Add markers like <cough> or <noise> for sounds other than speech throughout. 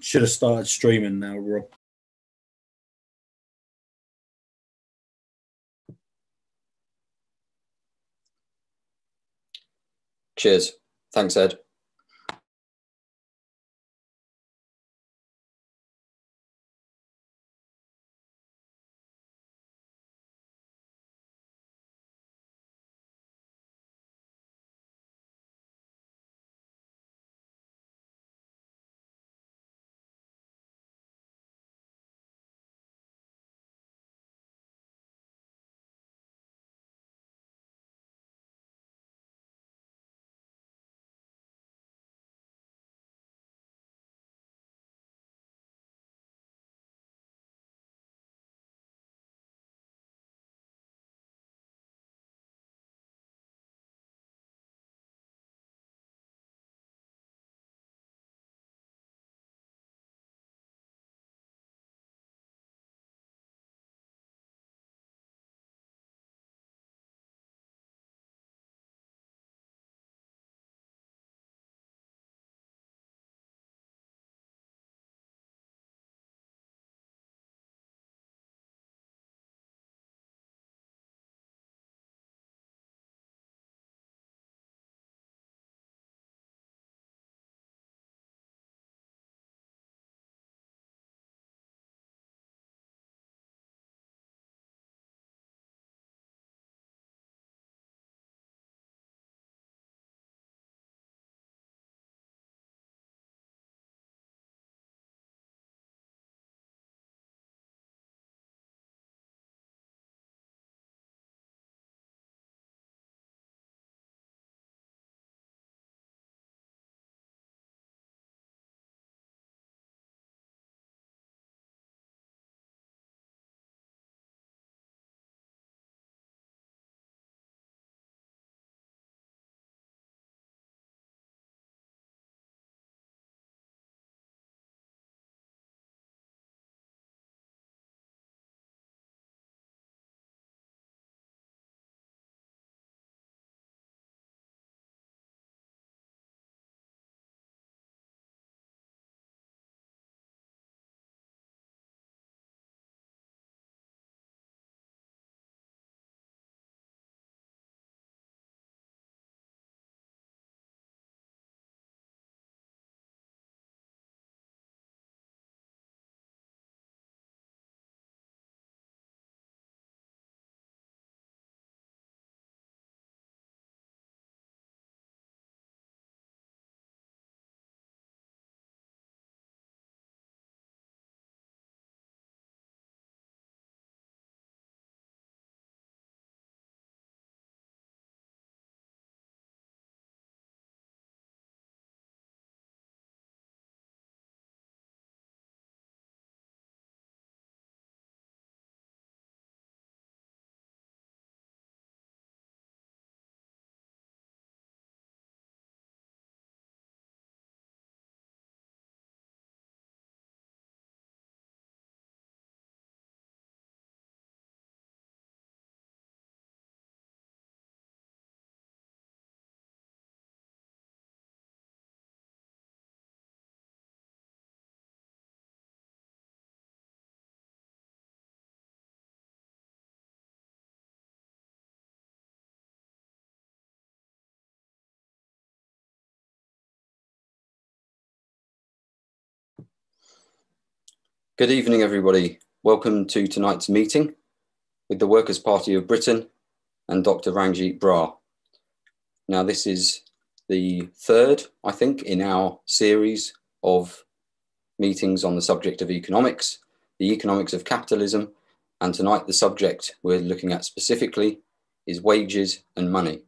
should have started streaming now, Rob. Cheers. Thanks, Ed. Good evening, everybody. Welcome to tonight's meeting with the Workers' Party of Britain and Dr. Ranjeet Brar. Now, this is the third, I think, in our series of meetings on the subject of economics, the economics of capitalism, and tonight the subject we're looking at specifically is wages and money.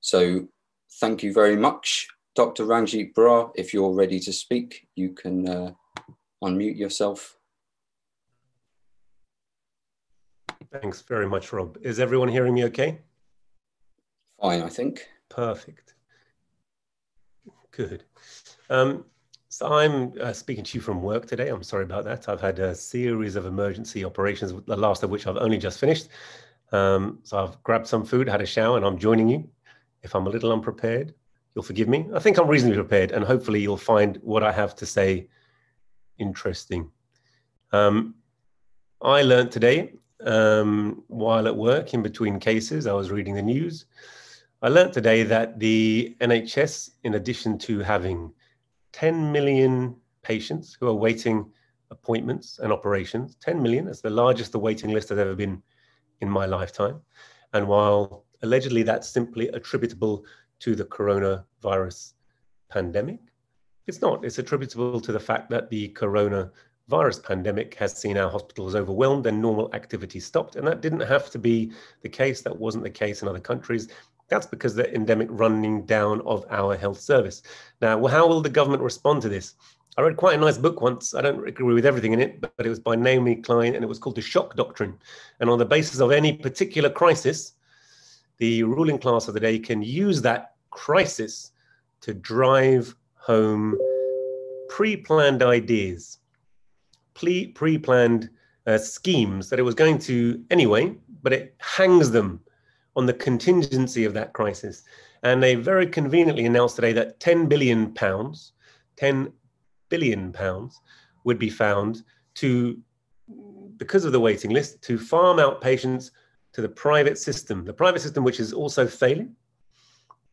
So, thank you very much, Dr. Ranjeet Brar. If you're ready to speak, you can. Uh, unmute yourself. Thanks very much, Rob. Is everyone hearing me okay? Fine, I think. Perfect. Good. Um, so I'm uh, speaking to you from work today. I'm sorry about that. I've had a series of emergency operations, the last of which I've only just finished. Um, so I've grabbed some food, had a shower, and I'm joining you. If I'm a little unprepared, you'll forgive me. I think I'm reasonably prepared, and hopefully you'll find what I have to say interesting. Um, I learned today um, while at work in between cases, I was reading the news. I learned today that the NHS, in addition to having 10 million patients who are waiting appointments and operations, 10 million, that's the largest the waiting list has ever been in my lifetime. And while allegedly that's simply attributable to the coronavirus pandemic, it's not. It's attributable to the fact that the coronavirus pandemic has seen our hospitals overwhelmed and normal activity stopped. And that didn't have to be the case. That wasn't the case in other countries. That's because the endemic running down of our health service. Now, how will the government respond to this? I read quite a nice book once. I don't agree with everything in it, but it was by Naomi Klein and it was called The Shock Doctrine. And on the basis of any particular crisis, the ruling class of the day can use that crisis to drive home pre planned ideas, pre planned uh, schemes that it was going to anyway, but it hangs them on the contingency of that crisis. And they very conveniently announced today that 10 billion pounds, 10 billion pounds would be found to, because of the waiting list, to farm out patients to the private system, the private system which is also failing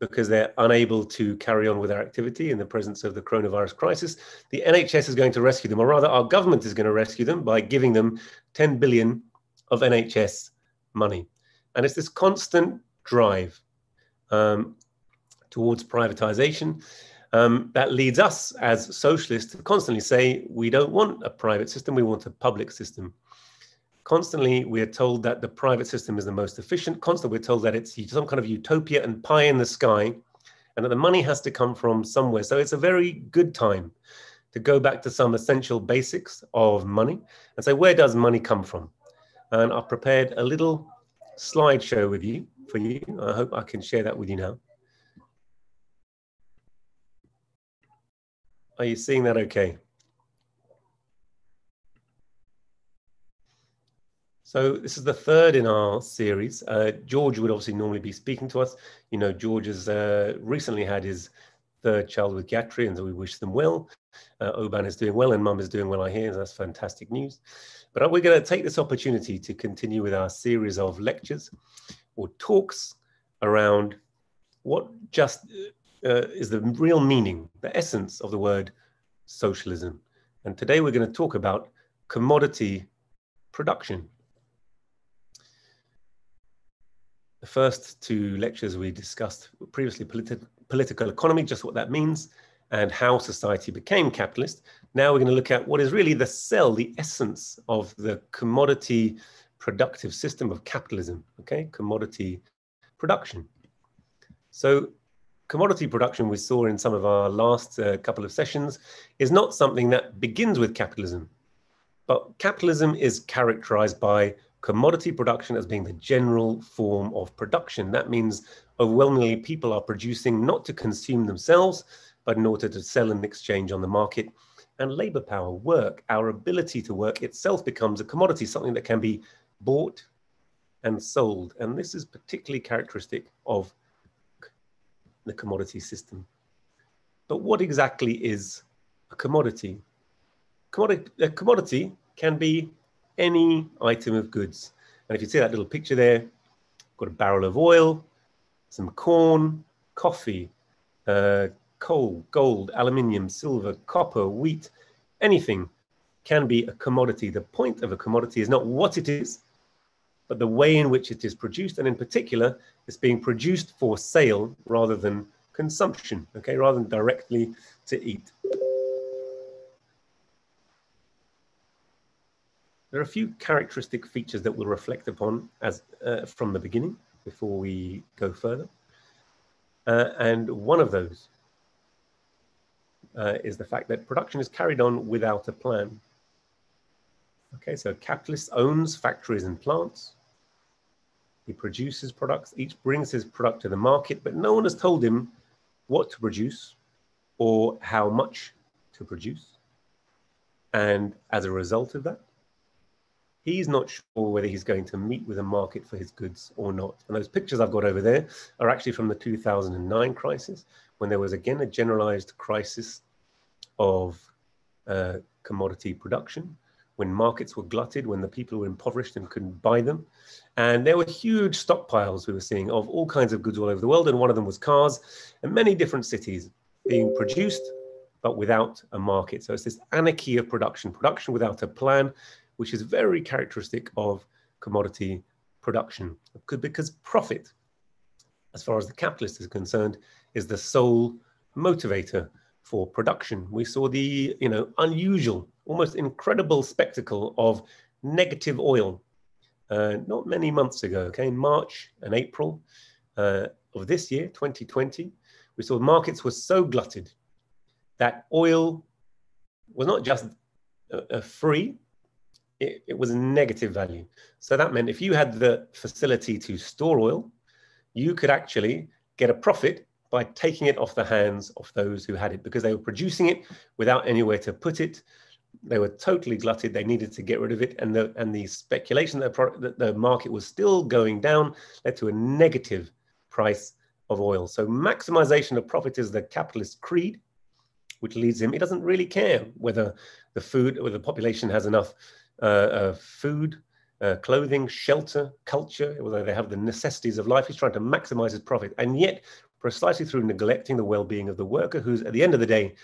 because they're unable to carry on with their activity in the presence of the coronavirus crisis. The NHS is going to rescue them, or rather, our government is going to rescue them by giving them 10 billion of NHS money. And it's this constant drive um, towards privatization um, that leads us as socialists to constantly say we don't want a private system, we want a public system. Constantly, we are told that the private system is the most efficient. Constantly, we're told that it's some kind of utopia and pie in the sky, and that the money has to come from somewhere. So it's a very good time to go back to some essential basics of money and say, where does money come from? And I've prepared a little slideshow with you for you. I hope I can share that with you now. Are you seeing that okay? So this is the third in our series. Uh, George would obviously normally be speaking to us. You know, George has uh, recently had his third child with Gayatri, and so we wish them well. Uh, Oban is doing well, and Mum is doing well, I hear. That's fantastic news. But we're going to take this opportunity to continue with our series of lectures or talks around what just uh, is the real meaning, the essence of the word socialism. And today we're going to talk about commodity production. The first two lectures we discussed previously politi political economy, just what that means, and how society became capitalist. Now we're going to look at what is really the cell, the essence of the commodity productive system of capitalism, okay? Commodity production. So commodity production we saw in some of our last uh, couple of sessions is not something that begins with capitalism, but capitalism is characterized by commodity production as being the general form of production. That means overwhelmingly people are producing not to consume themselves, but in order to sell and exchange on the market. And labor power, work, our ability to work itself becomes a commodity, something that can be bought and sold. And this is particularly characteristic of the commodity system. But what exactly is a commodity? Commodity, a commodity can be any item of goods. And if you see that little picture there, got a barrel of oil, some corn, coffee, uh, coal, gold, aluminium, silver, copper, wheat, anything can be a commodity. The point of a commodity is not what it is, but the way in which it is produced. And in particular, it's being produced for sale rather than consumption, okay, rather than directly to eat. There are a few characteristic features that we'll reflect upon as uh, from the beginning before we go further. Uh, and one of those uh, is the fact that production is carried on without a plan. Okay, so a capitalist owns factories and plants. He produces products, each brings his product to the market, but no one has told him what to produce or how much to produce. And as a result of that, he's not sure whether he's going to meet with a market for his goods or not. And those pictures I've got over there are actually from the 2009 crisis, when there was again a generalized crisis of uh, commodity production, when markets were glutted, when the people were impoverished and couldn't buy them. And there were huge stockpiles we were seeing of all kinds of goods all over the world. And one of them was cars and many different cities being produced, but without a market. So it's this anarchy of production, production without a plan, which is very characteristic of commodity production. Because profit, as far as the capitalist is concerned, is the sole motivator for production. We saw the, you know, unusual, almost incredible spectacle of negative oil uh, not many months ago, okay, in March and April uh, of this year, 2020, we saw markets were so glutted that oil was not just a free, it, it was a negative value. So that meant if you had the facility to store oil, you could actually get a profit by taking it off the hands of those who had it because they were producing it without anywhere to put it. They were totally glutted. They needed to get rid of it, and the and the speculation that, product, that the market was still going down led to a negative price of oil. So maximization of profit is the capitalist creed, which leads him. He doesn't really care whether the food, whether the population has enough uh, uh, food, uh, clothing, shelter, culture, although they have the necessities of life. He's trying to maximize his profit, and yet precisely through neglecting the well-being of the worker, who's at the end of the day,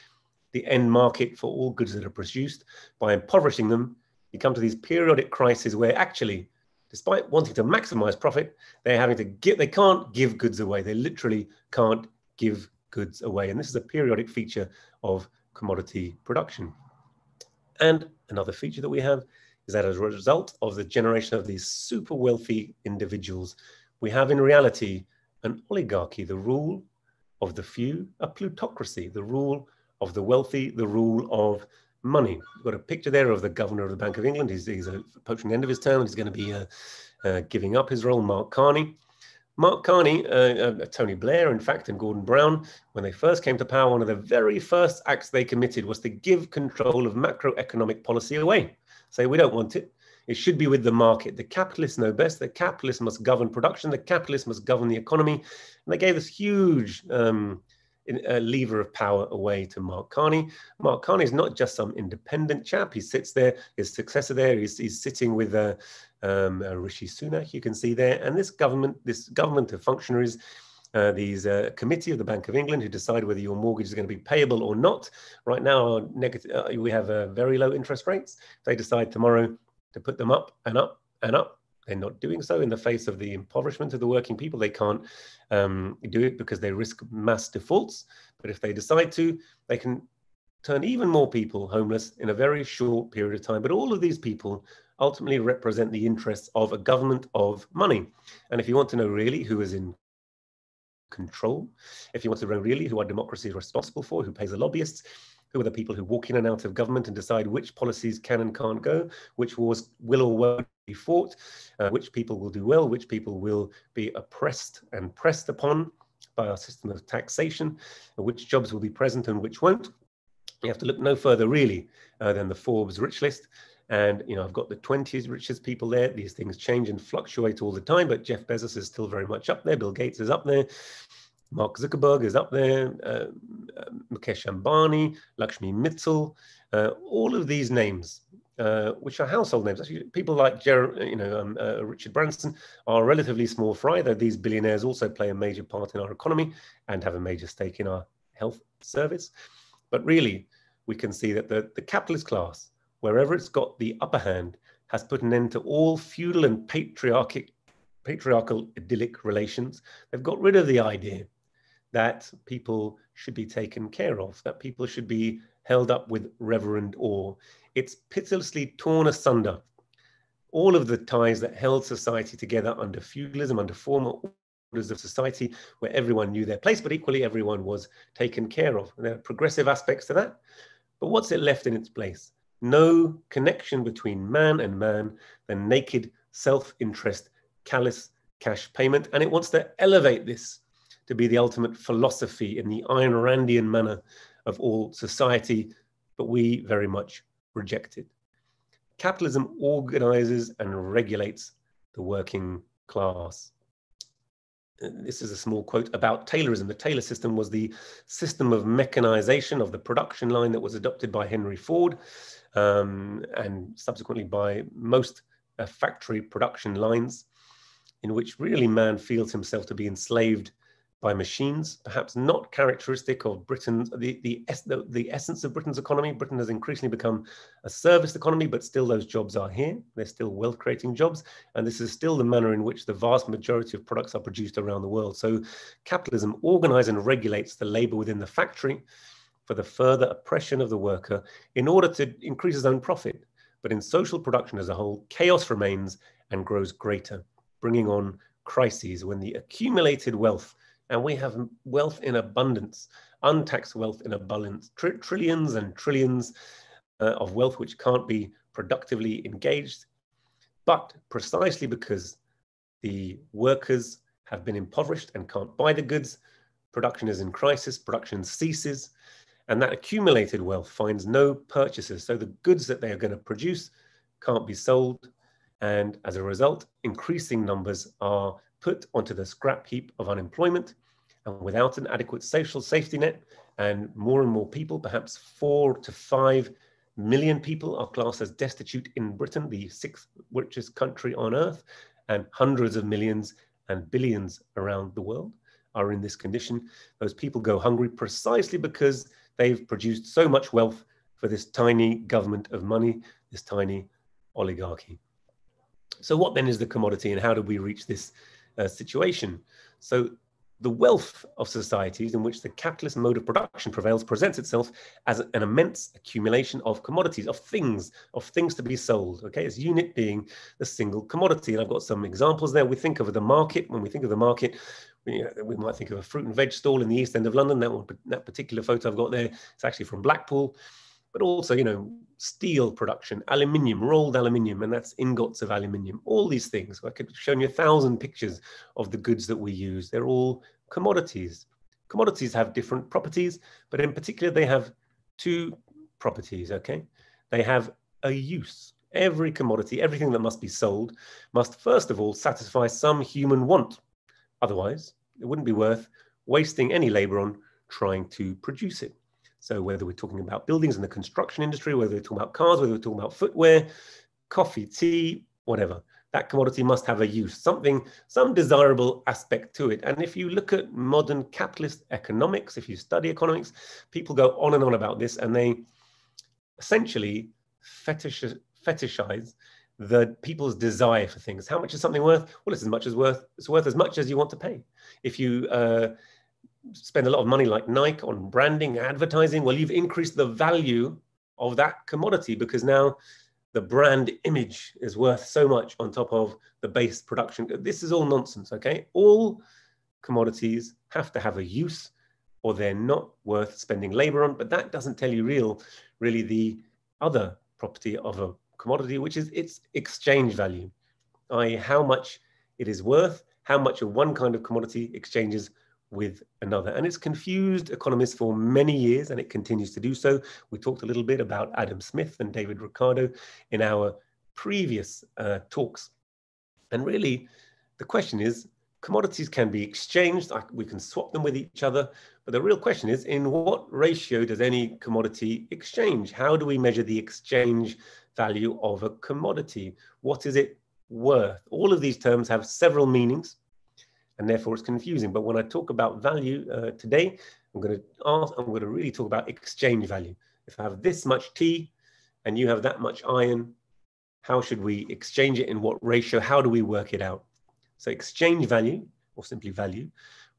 the end market for all goods that are produced. By impoverishing them, you come to these periodic crises where actually, despite wanting to maximize profit, they're having to get, they can't give goods away. They literally can't give goods away. And this is a periodic feature of commodity production. And another feature that we have is that as a result of the generation of these super wealthy individuals, we have in reality an oligarchy, the rule of the few, a plutocracy, the rule of the wealthy, the rule of money. You've got a picture there of the governor of the Bank of England. He's, he's approaching the end of his term. He's going to be uh, uh, giving up his role, Mark Carney. Mark Carney, uh, uh, Tony Blair, in fact, and Gordon Brown, when they first came to power, one of the very first acts they committed was to give control of macroeconomic policy away. Say, we don't want it. It should be with the market. The capitalists know best. The capitalists must govern production. The capitalists must govern the economy. And they gave this huge um, a lever of power away to Mark Carney. Mark Carney is not just some independent chap. He sits there, his successor there, he's, he's sitting with uh, um, uh, Rishi Sunak, you can see there. And this government, this government of functionaries, uh, these uh, committee of the Bank of England who decide whether your mortgage is going to be payable or not. Right now, negative, uh, we have uh, very low interest rates. They decide tomorrow to put them up and up and up. They're not doing so in the face of the impoverishment of the working people. They can't um, do it because they risk mass defaults. But if they decide to, they can turn even more people homeless in a very short period of time. But all of these people ultimately represent the interests of a government of money. And if you want to know really who is in control, if you want to know really who our democracy is responsible for, who pays the lobbyists, who are the people who walk in and out of government and decide which policies can and can't go, which wars will or won't be fought, uh, which people will do well, which people will be oppressed and pressed upon by our system of taxation, which jobs will be present and which won't. You have to look no further really uh, than the Forbes rich list. And you know, I've got the 20 richest people there. These things change and fluctuate all the time, but Jeff Bezos is still very much up there. Bill Gates is up there. Mark Zuckerberg is up there, uh, uh, Mukesh Ambani, Lakshmi Mittal, uh, all of these names, uh, which are household names. Actually, people like Jer- you know um, uh, Richard Branson are relatively small fry, though these billionaires also play a major part in our economy and have a major stake in our health service. But really, we can see that the, the capitalist class, wherever it's got the upper hand, has put an end to all feudal and patriarchic, patriarchal idyllic relations. They've got rid of the idea that people should be taken care of, that people should be held up with reverend awe. It's pitilessly torn asunder. All of the ties that held society together under feudalism, under former orders of society, where everyone knew their place, but equally everyone was taken care of. And there are progressive aspects to that. But what's it left in its place? No connection between man and man, the naked self interest, callous cash payment. And it wants to elevate this to be the ultimate philosophy in the Ayn Randian manner of all society, but we very much reject it. Capitalism organizes and regulates the working class. this is a small quote about Taylorism. The Taylor system was the system of mechanization of the production line that was adopted by Henry Ford um, and subsequently by most uh, factory production lines, in which really man feels himself to be enslaved by machines, perhaps not characteristic of Britain's, the, the, the, the, essence of Britain's economy. Britain has increasingly become a service economy, but still those jobs are here. They're still wealth creating jobs. And this is still the manner in which the vast majority of products are produced around the world. So capitalism organizes and regulates the labor within the factory for the further oppression of the worker in order to increase his own profit. But in social production as a whole, chaos remains and grows greater, bringing on crises when the accumulated wealth and we have wealth in abundance, untaxed wealth in abundance, tr trillions and trillions uh, of wealth which can't be productively engaged. But precisely because the workers have been impoverished and can't buy the goods, production is in crisis, production ceases, and that accumulated wealth finds no purchasers. So the goods that they are going to produce can't be sold. And as a result, increasing numbers are put onto the scrap heap of unemployment. And without an adequate social safety net, and more and more people, perhaps four to five million people, are classed as destitute in Britain, the sixth richest country on earth, and hundreds of millions and billions around the world are in this condition. Those people go hungry precisely because they've produced so much wealth for this tiny government of money, this tiny oligarchy. So what then is the commodity and how do we reach this uh, situation. So the wealth of societies in which the capitalist mode of production prevails presents itself as an immense accumulation of commodities, of things, of things to be sold. Okay, as unit being the single commodity. And I've got some examples there. We think of the market. When we think of the market, we, we might think of a fruit and veg stall in the east end of London. That one, that particular photo I've got there, it's actually from Blackpool but also, you know, steel production, aluminium, rolled aluminium, and that's ingots of aluminium, all these things. I could have shown you a thousand pictures of the goods that we use. They're all commodities. Commodities have different properties, but in particular, they have two properties, okay? They have a use. Every commodity, everything that must be sold, must first of all satisfy some human want. Otherwise, it wouldn't be worth wasting any labor on trying to produce it. So whether we're talking about buildings in the construction industry, whether we're talking about cars, whether we're talking about footwear, coffee, tea, whatever, that commodity must have a use, something, some desirable aspect to it. And if you look at modern capitalist economics, if you study economics, people go on and on about this and they essentially fetish, fetishize the people's desire for things. How much is something worth? Well, it's as much as worth. It's worth as much as you want to pay. If you uh, spend a lot of money like Nike on branding, advertising, well, you've increased the value of that commodity because now the brand image is worth so much on top of the base production. This is all nonsense, okay? All commodities have to have a use or they're not worth spending labor on, but that doesn't tell you real, really the other property of a commodity, which is its exchange value, i.e. how much it is worth, how much of one kind of commodity exchanges with another. And it's confused economists for many years, and it continues to do so. We talked a little bit about Adam Smith and David Ricardo in our previous uh, talks. And really, the question is commodities can be exchanged, we can swap them with each other. But the real question is in what ratio does any commodity exchange? How do we measure the exchange value of a commodity? What is it worth? All of these terms have several meanings and therefore it's confusing. But when I talk about value uh, today, I'm going to ask, I'm going to really talk about exchange value. If I have this much tea and you have that much iron, how should we exchange it in what ratio? How do we work it out? So exchange value, or simply value,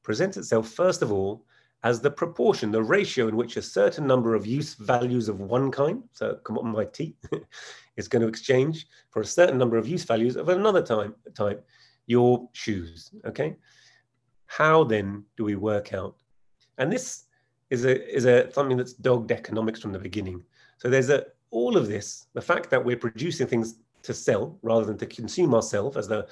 presents itself first of all as the proportion, the ratio in which a certain number of use values of one kind, so commodity, <laughs> is going to exchange for a certain number of use values of another time, type your shoes. Okay. How then do we work out? And this is a is a something that's dogged economics from the beginning. So there's a all of this, the fact that we're producing things to sell rather than to consume ourselves as the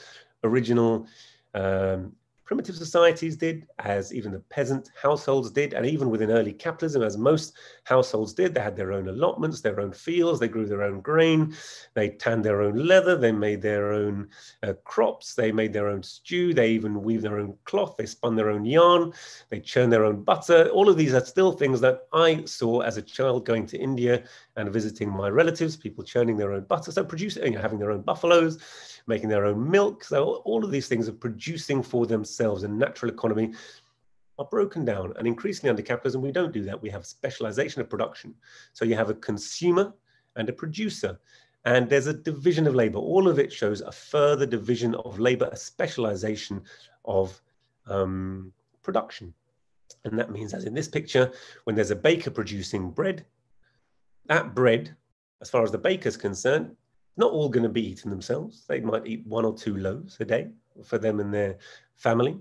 original um, primitive societies did, as even the peasant households did, and even within early capitalism, as most households did. They had their own allotments, their own fields, they grew their own grain, they tanned their own leather, they made their own uh, crops, they made their own stew, they even weaved their own cloth, they spun their own yarn, they churned their own butter. All of these are still things that I saw as a child going to India and visiting my relatives, people churning their own butter, so producing, you know, having their own buffaloes, making their own milk. So all of these things are producing for themselves a natural economy are broken down. And increasingly under capitalism, we don't do that. We have specialization of production. So you have a consumer and a producer. And there's a division of labor. All of it shows a further division of labor, a specialization of um, production. And that means, as in this picture, when there's a baker producing bread, that bread, as far as the baker's concerned, not all going to be eating themselves. They might eat one or two loaves a day for them and their family,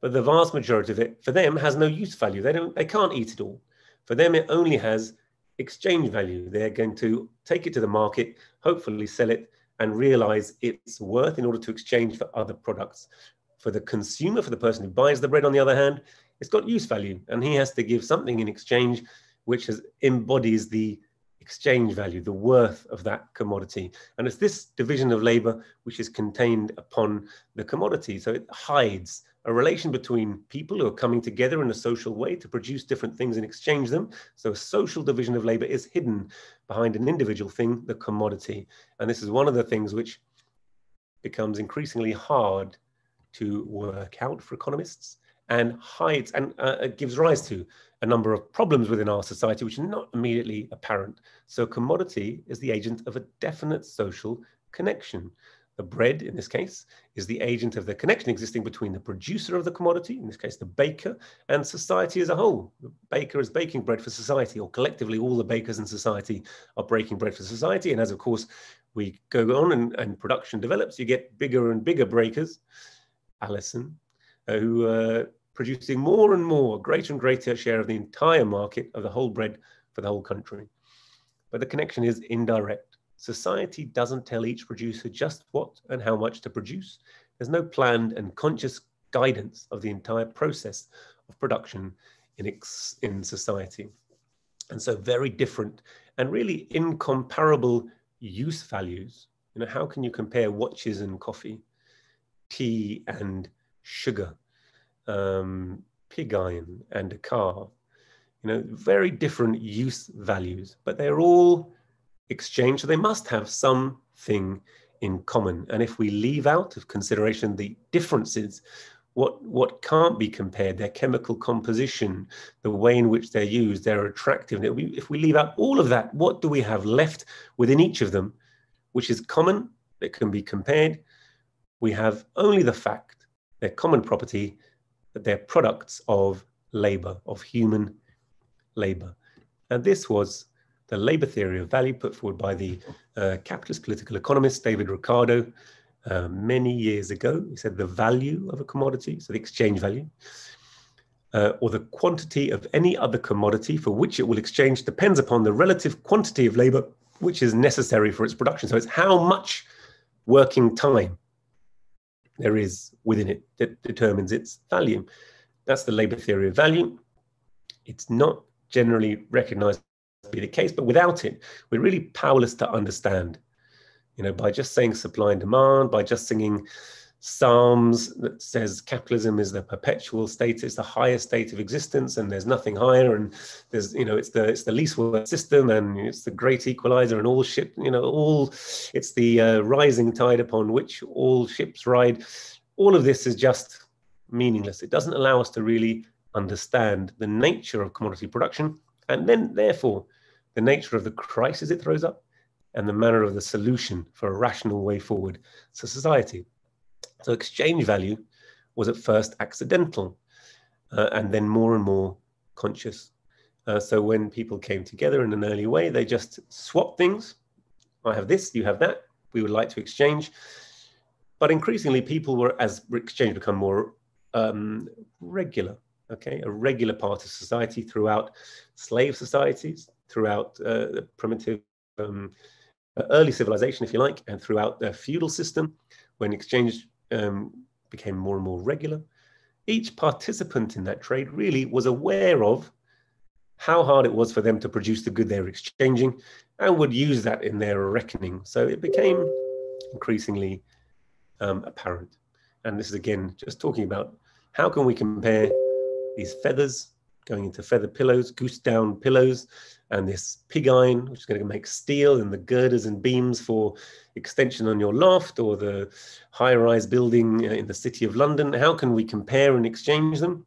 but the vast majority of it for them has no use value. They don't, they can't eat it all. For them, it only has exchange value. They're going to take it to the market, hopefully sell it, and realize its worth in order to exchange for other products. For the consumer, for the person who buys the bread, on the other hand, it's got use value, and he has to give something in exchange, which has, embodies the exchange value, the worth of that commodity. And it's this division of labor which is contained upon the commodity. So it hides a relation between people who are coming together in a social way to produce different things and exchange them. So a social division of labor is hidden behind an individual thing, the commodity. And this is one of the things which becomes increasingly hard to work out for economists and hides and uh, gives rise to a number of problems within our society which are not immediately apparent. So commodity is the agent of a definite social connection. The bread, in this case, is the agent of the connection existing between the producer of the commodity, in this case, the baker, and society as a whole. The baker is baking bread for society, or collectively, all the bakers in society are breaking bread for society. And as, of course, we go on and, and production develops, you get bigger and bigger breakers. Alison, uh, who uh, producing more and more, greater and greater share of the entire market of the whole bread for the whole country. But the connection is indirect. Society doesn't tell each producer just what and how much to produce. There's no planned and conscious guidance of the entire process of production in, in society. And so very different and really incomparable use values. You know, how can you compare watches and coffee, tea and sugar, um, pig iron and a car. You know, very different use values, but they're all exchanged. So they must have something in common. And if we leave out of consideration the differences, what, what can't be compared, their chemical composition, the way in which they're used, their attractiveness. If we leave out all of that, what do we have left within each of them, which is common, that can be compared? We have only the fact, their common property, that they're products of labor, of human labor. And this was the labor theory of value put forward by the uh, capitalist political economist David Ricardo uh, many years ago. He said the value of a commodity, so the exchange value, uh, or the quantity of any other commodity for which it will exchange depends upon the relative quantity of labor which is necessary for its production. So it's how much working time there is within it that determines its value. That's the labor theory of value. It's not generally recognized to be the case, but without it, we're really powerless to understand. You know, by just saying supply and demand, by just singing Psalms that says capitalism is the perpetual state, it's the highest state of existence, and there's nothing higher. And there's, you know, it's the it's the least worst system, and it's the great equalizer, and all ship, you know, all it's the uh, rising tide upon which all ships ride. All of this is just meaningless. It doesn't allow us to really understand the nature of commodity production, and then therefore the nature of the crisis it throws up, and the manner of the solution for a rational way forward to society. So exchange value was at first accidental uh, and then more and more conscious. Uh, so when people came together in an early way, they just swapped things. I have this, you have that. We would like to exchange. But increasingly, people were, as exchange become more um, regular, okay, a regular part of society throughout slave societies, throughout uh, the primitive um, early civilization, if you like, and throughout the feudal system, when exchange um, became more and more regular. each participant in that trade really was aware of how hard it was for them to produce the good they were exchanging and would use that in their reckoning. So it became increasingly um, apparent. And this is again just talking about how can we compare these feathers going into feather pillows, goose down pillows, and this pig iron, which is going to make steel, and the girders and beams for extension on your loft or the high rise building uh, in the city of London. How can we compare and exchange them?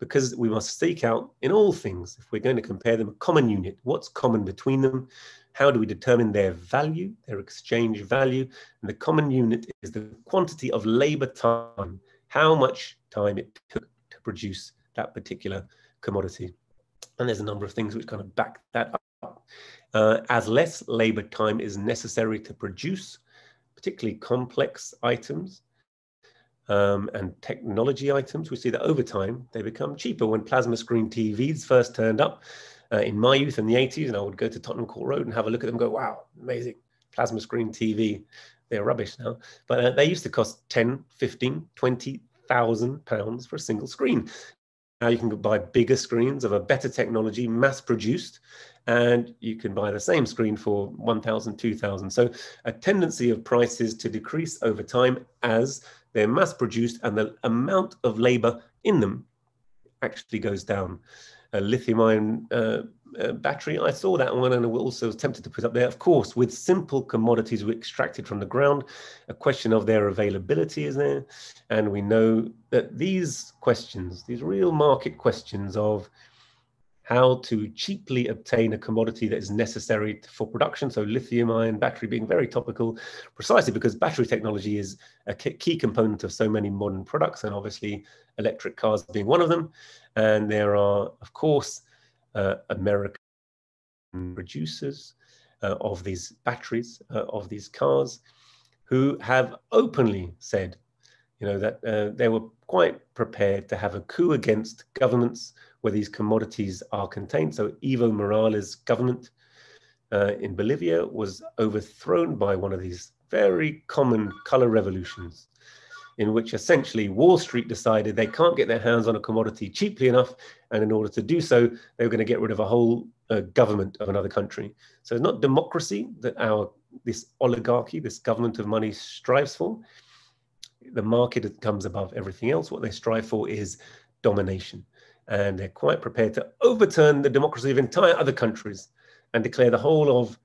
because we must seek out in all things, if we're going to compare them, a common unit. What's common between them? How do we determine their value, their exchange value? And the common unit is the quantity of labor time, how much time it took to produce that particular commodity. And there's a number of things which kind of back that up. Uh, as less labor time is necessary to produce, particularly complex items, um, and technology items, we see that over time they become cheaper. When plasma screen TVs first turned up uh, in my youth in the 80s, and I would go to Tottenham Court Road and have a look at them go, wow, amazing, plasma screen TV. They're rubbish now. But uh, they used to cost 10, 15, 20,000 pounds for a single screen. Now you can buy bigger screens of a better technology, mass produced, and you can buy the same screen for 1,000, 2,000. So a tendency of prices to decrease over time as they're mass produced and the amount of labor in them actually goes down. A lithium ion uh, uh, battery, I saw that one and also was tempted to put up there. Of course, with simple commodities extracted from the ground, a question of their availability is there. And we know that these questions, these real market questions of how to cheaply obtain a commodity that is necessary for production. So lithium ion battery being very topical, precisely because battery technology is a key component of so many modern products, and obviously electric cars being one of them. And there are, of course, American producers uh, of these batteries, uh, of these cars, who have openly said, you know, that uh, they were quite prepared to have a coup against governments where these commodities are contained. So Evo Morales' government uh, in Bolivia was overthrown by one of these very common color revolutions in which essentially Wall Street decided they can't get their hands on a commodity cheaply enough. And in order to do so, they were going to get rid of a whole uh, government of another country. So it's not democracy that our this oligarchy, this government of money strives for. The market comes above everything else. What they strive for is domination and they're quite prepared to overturn the democracy of entire other countries and declare the whole of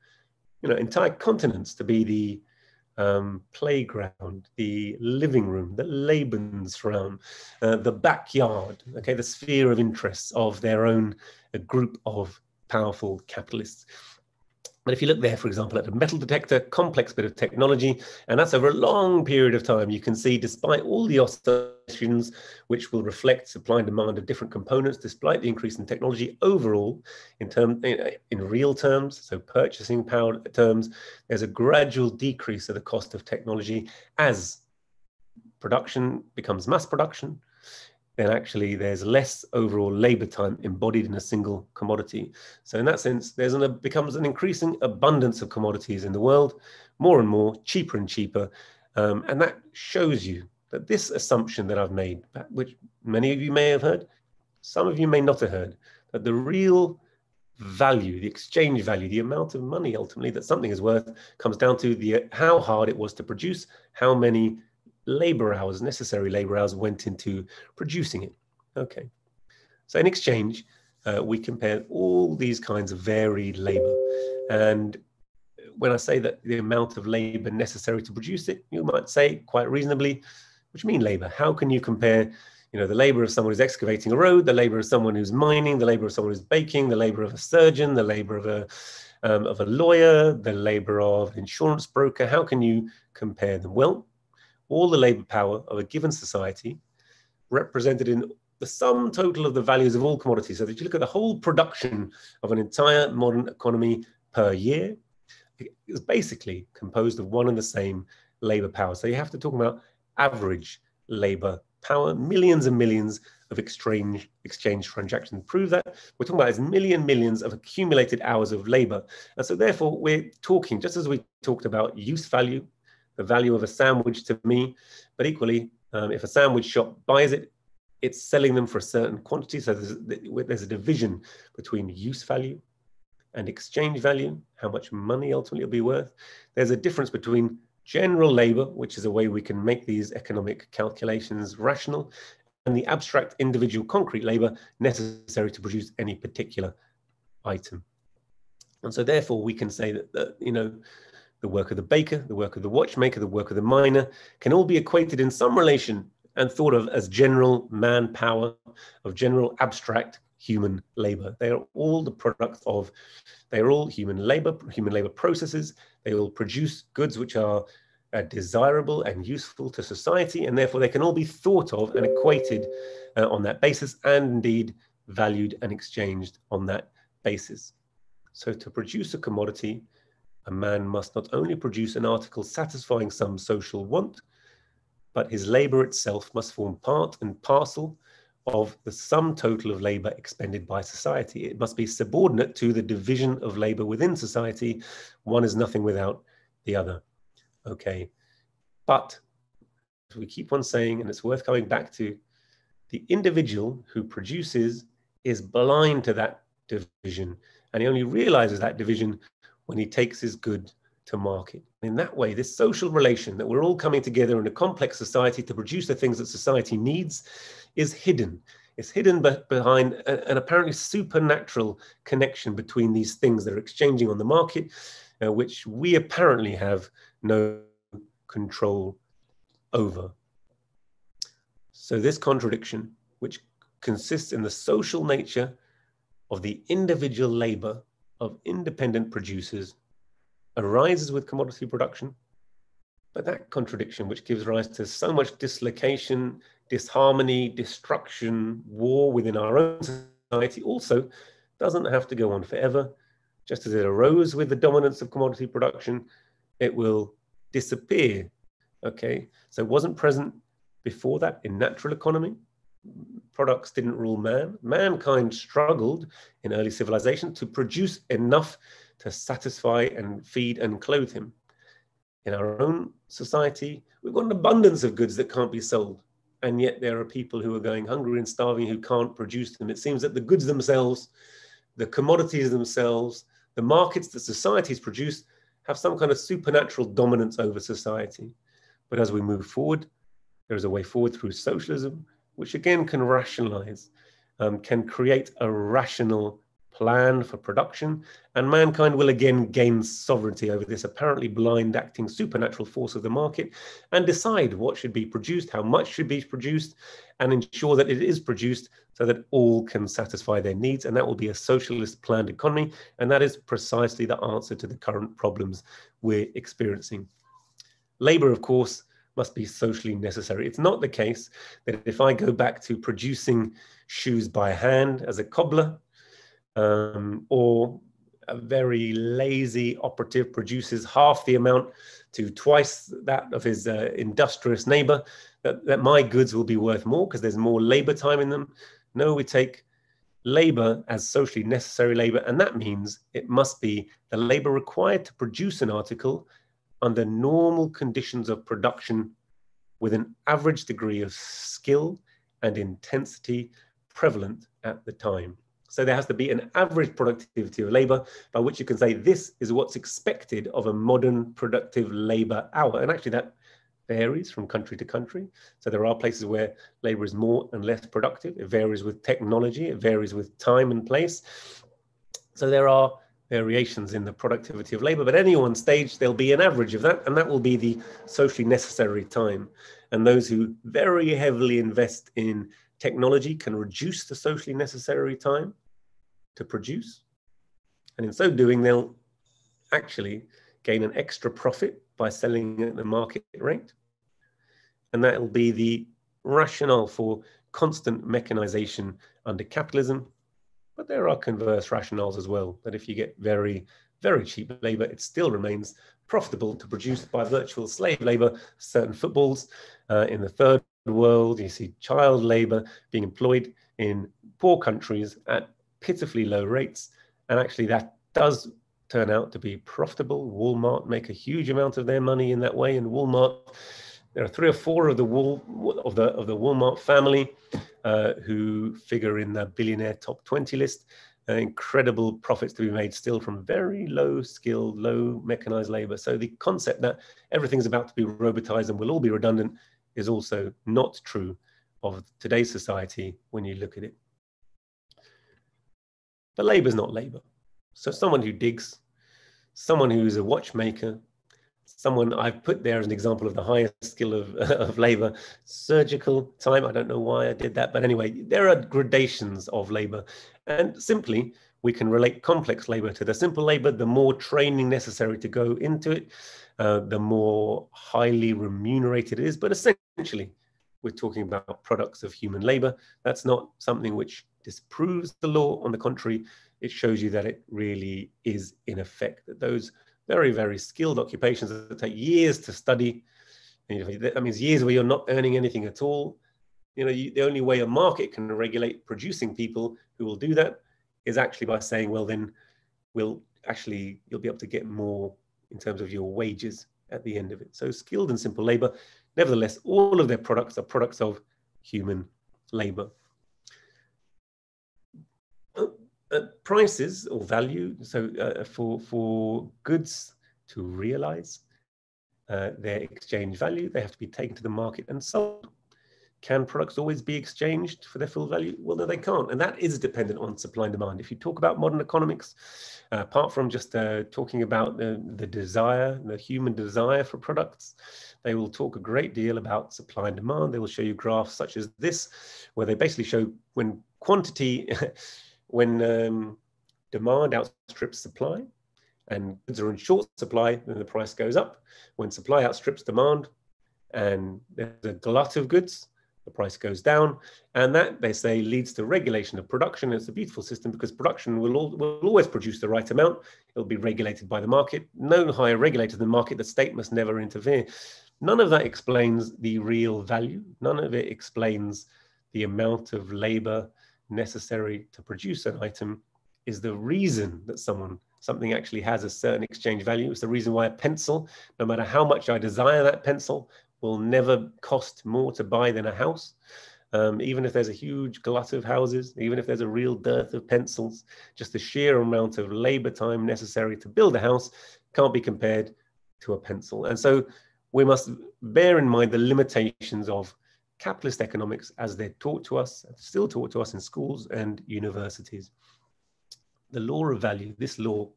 you know entire continents to be the um, playground, the living room, the Lebensraum, uh, the backyard, okay, the sphere of interests of their own group of powerful capitalists. But if you look there, for example, at a metal detector, complex bit of technology, and that's over a long period of time, you can see despite all the oscillations, which will reflect supply and demand of different components, despite the increase in technology overall, in term in, in real terms, so purchasing power terms, there's a gradual decrease of the cost of technology as production becomes mass production, then actually there's less overall labor time embodied in a single commodity. So in that sense, there's an, becomes an increasing abundance of commodities in the world, more and more, cheaper and cheaper. Um, and that shows you that this assumption that I've made, which many of you may have heard, some of you may not have heard, that the real value, the exchange value, the amount of money ultimately that something is worth comes down to the how hard it was to produce, how many labor hours, necessary labor hours went into producing it. Okay. So in exchange, uh, we compare all these kinds of varied labor. And when I say that the amount of labor necessary to produce it, you might say quite reasonably, what do you mean labor? How can you compare, you know, the labor of someone who's excavating a road, the labor of someone who's mining, the labor of someone who's baking, the labor of a surgeon, the labor of a um, of a lawyer, the labor of an insurance broker? How can you compare them? Well, all the labor power of a given society represented in the sum total of the values of all commodities. So that you look at the whole production of an entire modern economy per year, is basically composed of one and the same labor power. So you have to talk about average labor power, millions and millions of exchange exchange transactions prove that. We're talking about as million millions of accumulated hours of labor. And so therefore we're talking, just as we talked about use value, the value of a sandwich to me. But equally, um, if a sandwich shop buys it, it's selling them for a certain quantity. So there's, there's a division between use value and exchange value, how much money ultimately will be worth. There's a difference between general labor, which is a way we can make these economic calculations rational, and the abstract individual concrete labor necessary to produce any particular item. And so therefore we can say that, that you know, the work of the baker, the work of the watchmaker, the work of the miner can all be equated in some relation and thought of as general manpower, of general abstract human labor. They are all the products of, they are all human labor, human labor processes. They will produce goods which are uh, desirable and useful to society, and therefore they can all be thought of and equated uh, on that basis, and indeed valued and exchanged on that basis. So to produce a commodity, a man must not only produce an article satisfying some social want, but his labor itself must form part and parcel of the sum total of labor expended by society. It must be subordinate to the division of labor within society. One is nothing without the other. Okay. But we keep on saying, and it's worth coming back to, the individual who produces is blind to that division. And he only realizes that division when he takes his good to market. In that way, this social relation that we're all coming together in a complex society to produce the things that society needs is hidden. It's hidden behind an apparently supernatural connection between these things that are exchanging on the market, uh, which we apparently have no control over. So, this contradiction, which consists in the social nature of the individual labor of independent producers arises with commodity production. But that contradiction, which gives rise to so much dislocation, disharmony, destruction, war within our own society, also doesn't have to go on forever. Just as it arose with the dominance of commodity production, it will disappear. Okay, so it wasn't present before that in natural economy. Products didn't rule man. Mankind struggled in early civilization to produce enough to satisfy and feed and clothe him. In our own society, we've got an abundance of goods that can't be sold. And yet there are people who are going hungry and starving who can't produce them. It seems that the goods themselves, the commodities themselves, the markets that societies produce have some kind of supernatural dominance over society. But as we move forward, there is a way forward through socialism, which again can rationalize, um, can create a rational plan for production, and mankind will again gain sovereignty over this apparently blind acting supernatural force of the market and decide what should be produced, how much should be produced, and ensure that it is produced so that all can satisfy their needs. And that will be a socialist planned economy. And that is precisely the answer to the current problems we're experiencing. Labor, of course, must be socially necessary. It's not the case that if I go back to producing shoes by hand as a cobbler, um, or a very lazy operative produces half the amount to twice that of his uh, industrious neighbor, that, that my goods will be worth more because there's more labor time in them. No, we take labor as socially necessary labor, and that means it must be the labor required to produce an article under normal conditions of production with an average degree of skill and intensity prevalent at the time. So there has to be an average productivity of labor by which you can say this is what's expected of a modern productive labor hour. And actually that varies from country to country. So there are places where labor is more and less productive. It varies with technology. It varies with time and place. So there are variations in the productivity of labor, but any one stage, there'll be an average of that, and that will be the socially necessary time. And those who very heavily invest in technology can reduce the socially necessary time to produce. And in so doing, they'll actually gain an extra profit by selling at the market rate. And that will be the rationale for constant mechanization under capitalism. But there are converse rationales as well, that if you get very, very cheap labor, it still remains profitable to produce by virtual slave labor certain footballs. Uh, in the third world, you see child labor being employed in poor countries at pitifully low rates. And actually, that does turn out to be profitable. Walmart make a huge amount of their money in that way. And Walmart, there are three or four of the Wal of the of the Walmart family uh, who figure in the billionaire top 20 list. Uh, incredible profits to be made still from very low skilled, low mechanized labor. So the concept that everything's about to be robotized and will all be redundant is also not true of today's society when you look at it. But labor is not labor. So someone who digs, someone who's a watchmaker, someone I've put there as an example of the highest skill of, <laughs> of labor, surgical time. I don't know why I did that, but anyway, there are gradations of labor. And simply, we can relate complex labor to the simple labor. The more training necessary to go into it, uh, the more highly remunerated it is. But essentially, we're talking about products of human labor. That's not something which disproves the law. On the contrary, it shows you that it really is in effect, that those very, very skilled occupations that take years to study. That means years where you're not earning anything at all. You know, you, the only way a market can regulate producing people who will do that is actually by saying, well, then we'll actually, you'll be able to get more in terms of your wages at the end of it. So skilled and simple labor, nevertheless, all of their products are products of human labor. uh, prices or value, so uh, for, for goods to realize uh, their exchange value, they have to be taken to the market and sold. Can products always be exchanged for their full value? Well, no, they can't. And that is dependent on supply and demand. If you talk about modern economics, uh, apart from just uh, talking about the, the desire, the human desire for products, they will talk a great deal about supply and demand. They will show you graphs such as this, where they basically show when quantity <laughs> when um, demand outstrips supply and goods are in short supply, then the price goes up. When supply outstrips demand and there's a glut of goods, the price goes down. And that, they say, leads to regulation of production. It's a beautiful system because production will, all, will always produce the right amount. It'll be regulated by the market. No higher regulator than the market. The state must never interfere. None of that explains the real value. None of it explains the amount of labor necessary to produce an item is the reason that someone something actually has a certain exchange value. It's the reason why a pencil, no matter how much I desire that pencil, will never cost more to buy than a house. Um, even if there's a huge glut of houses, even if there's a real dearth of pencils, just the sheer amount of labor time necessary to build a house can't be compared to a pencil. And so we must bear in mind the limitations of capitalist economics as they're taught to us, still taught to us in schools and universities. The law of value, this law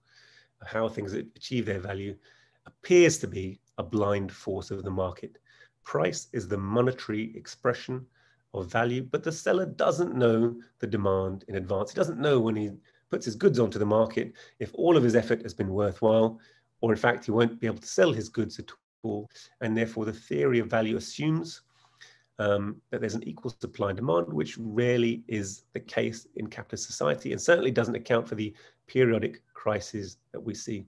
of how things achieve their value, appears to be a blind force of the market. Price is the monetary expression of value, but the seller doesn't know the demand in advance. He doesn't know when he puts his goods onto the market if all of his effort has been worthwhile, or in fact, he won't be able to sell his goods at all. And therefore, the theory of value assumes um, that there's an equal supply and demand, which rarely is the case in capitalist society and certainly doesn't account for the periodic crises that we see.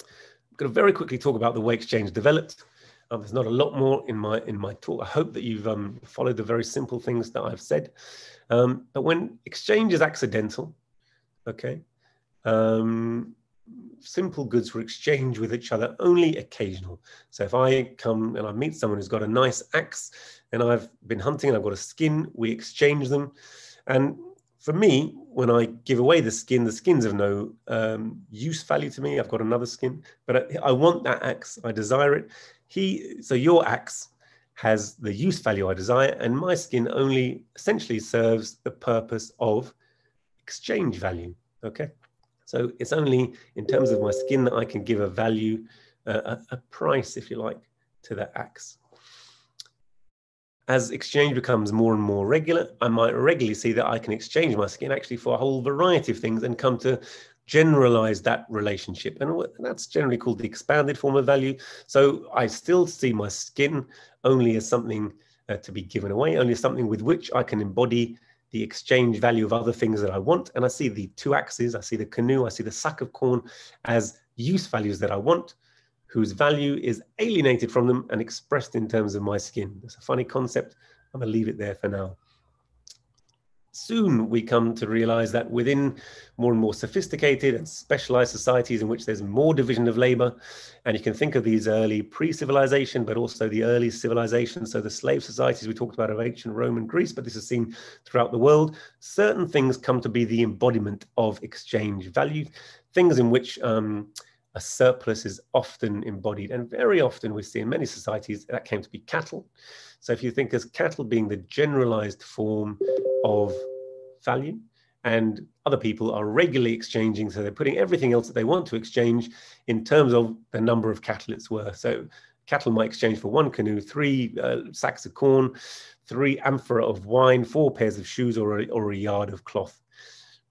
I'm going to very quickly talk about the way exchange developed. Um, there's not a lot more in my in my talk. I hope that you've um, followed the very simple things that I've said. Um, but when exchange is accidental, okay, um, simple goods were exchanged with each other, only occasional. So if I come and I meet someone who's got a nice axe and I've been hunting and I've got a skin, we exchange them. And for me, when I give away the skin, the skin's of no um, use value to me. I've got another skin, but I, I want that axe. I desire it. He, so your axe has the use value I desire, and my skin only essentially serves the purpose of exchange value. Okay. So it's only in terms of my skin that I can give a value, uh, a, price, if you like, to that axe. As exchange becomes more and more regular, I might regularly see that I can exchange my skin actually for a whole variety of things and come to generalize that relationship. And that's generally called the expanded form of value. So I still see my skin only as something uh, to be given away, only as something with which I can embody the exchange value of other things that I want. And I see the two axes, I see the canoe, I see the sack of corn as use values that I want, whose value is alienated from them and expressed in terms of my skin. It's a funny concept. I'm gonna leave it there for now. Soon we come to realize that within more and more sophisticated and specialized societies in which there's more division of labor, and you can think of these early pre-civilization, but also the early civilization, so the slave societies we talked about of ancient Rome and Greece, but this is seen throughout the world, certain things come to be the embodiment of exchange value, things in which um, a surplus is often embodied, and very often we see in many societies that came to be cattle. So if you think as cattle being the generalized form of value, and other people are regularly exchanging, so they're putting everything else that they want to exchange in terms of the number of cattle it's worth. So cattle might exchange for one canoe, three uh, sacks of corn, three amphora of wine, four pairs of shoes, or a, or a yard of cloth.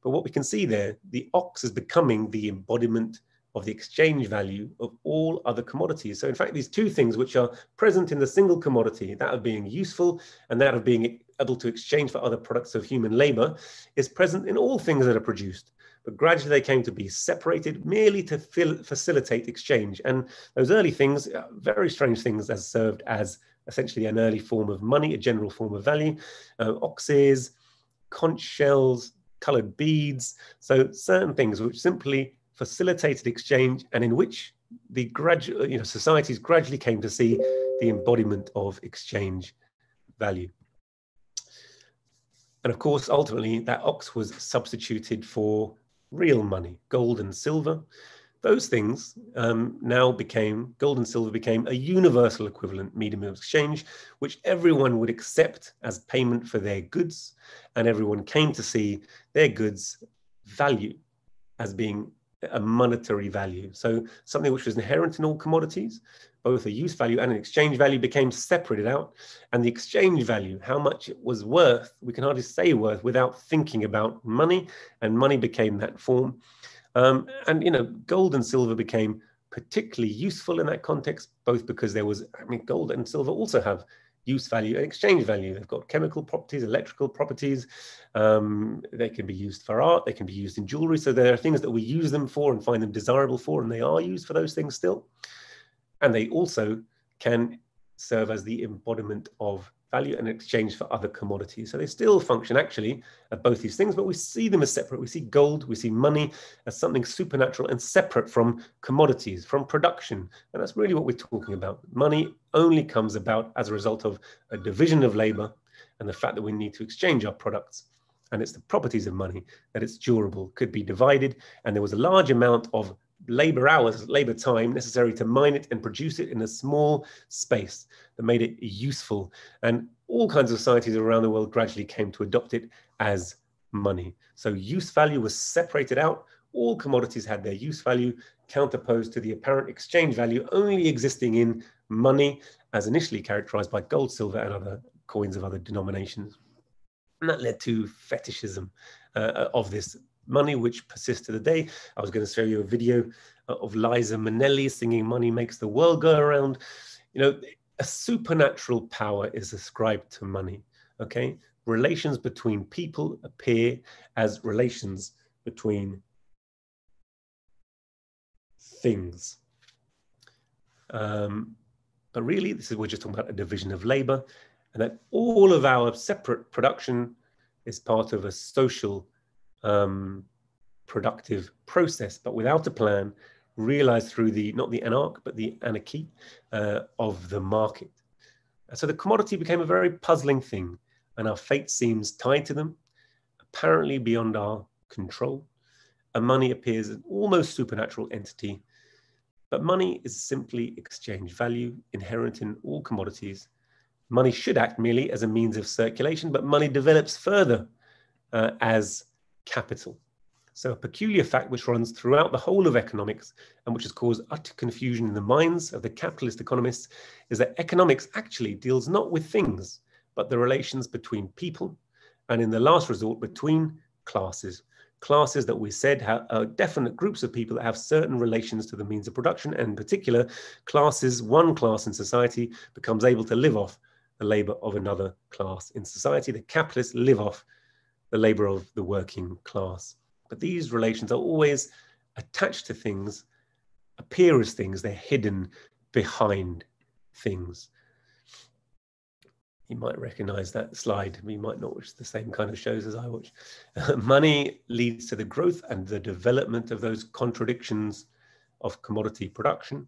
But what we can see there, the ox is becoming the embodiment of the exchange value of all other commodities. So in fact, these two things which are present in the single commodity, that of being useful and that of being able to exchange for other products of human labor, is present in all things that are produced. But gradually they came to be separated merely to facilitate exchange. And those early things, uh, very strange things, as served as essentially an early form of money, a general form of value, uh, oxes, conch shells, colored beads. So certain things which simply facilitated exchange and in which the gradual, you know, societies gradually came to see the embodiment of exchange value. And of course, ultimately, that ox was substituted for real money, gold and silver. Those things um, now became, gold and silver became a universal equivalent medium of exchange, which everyone would accept as payment for their goods. And everyone came to see their goods value as being a monetary value. So something which was inherent in all commodities, both a use value and an exchange value became separated out. And the exchange value, how much it was worth, we can hardly say worth without thinking about money, and money became that form. Um, and, you know, gold and silver became particularly useful in that context, both because there was, I mean, gold and silver also have use value and exchange value. They've got chemical properties, electrical properties. Um, they can be used for art. They can be used in jewelry. So there are things that we use them for and find them desirable for, and they are used for those things still. And they also can serve as the embodiment of value and exchange for other commodities. So they still function actually at both these things, but we see them as separate. We see gold, we see money as something supernatural and separate from commodities, from production. And that's really what we're talking about. Money only comes about as a result of a division of labor and the fact that we need to exchange our products. And it's the properties of money that it's durable, could be divided. And there was a large amount of labor hours, labor time necessary to mine it and produce it in a small space that made it useful. And all kinds of societies around the world gradually came to adopt it as money. So use value was separated out. All commodities had their use value counterposed to the apparent exchange value only existing in money as initially characterized by gold, silver, and other coins of other denominations. And that led to fetishism uh, of this money, which persists to the day. I was going to show you a video uh, of Liza Minnelli singing Money Makes the World Go Around. You know, a supernatural power is ascribed to money, okay? Relations between people appear as relations between things. Um, but really, this is we're just talking about a division of labor, and that all of our separate production is part of a social um, productive process, but without a plan, realized through the not the anarch but the anarchy uh, of the market. So the commodity became a very puzzling thing, and our fate seems tied to them, apparently beyond our control. And money appears an almost supernatural entity, but money is simply exchange value inherent in all commodities. Money should act merely as a means of circulation, but money develops further uh, as capital. So a peculiar fact which runs throughout the whole of economics and which has caused utter confusion in the minds of the capitalist economists is that economics actually deals not with things, but the relations between people and in the last resort between classes. Classes that we said have uh, definite groups of people that have certain relations to the means of production and in particular classes, one class in society becomes able to live off the labor of another class in society. The capitalists live off the labor of the working class. But these relations are always attached to things, appear as things, they're hidden behind things. you might recognize that slide. You might not watch the same kind of shows as I watch. <laughs> money leads to the growth and the development of those contradictions of commodity production.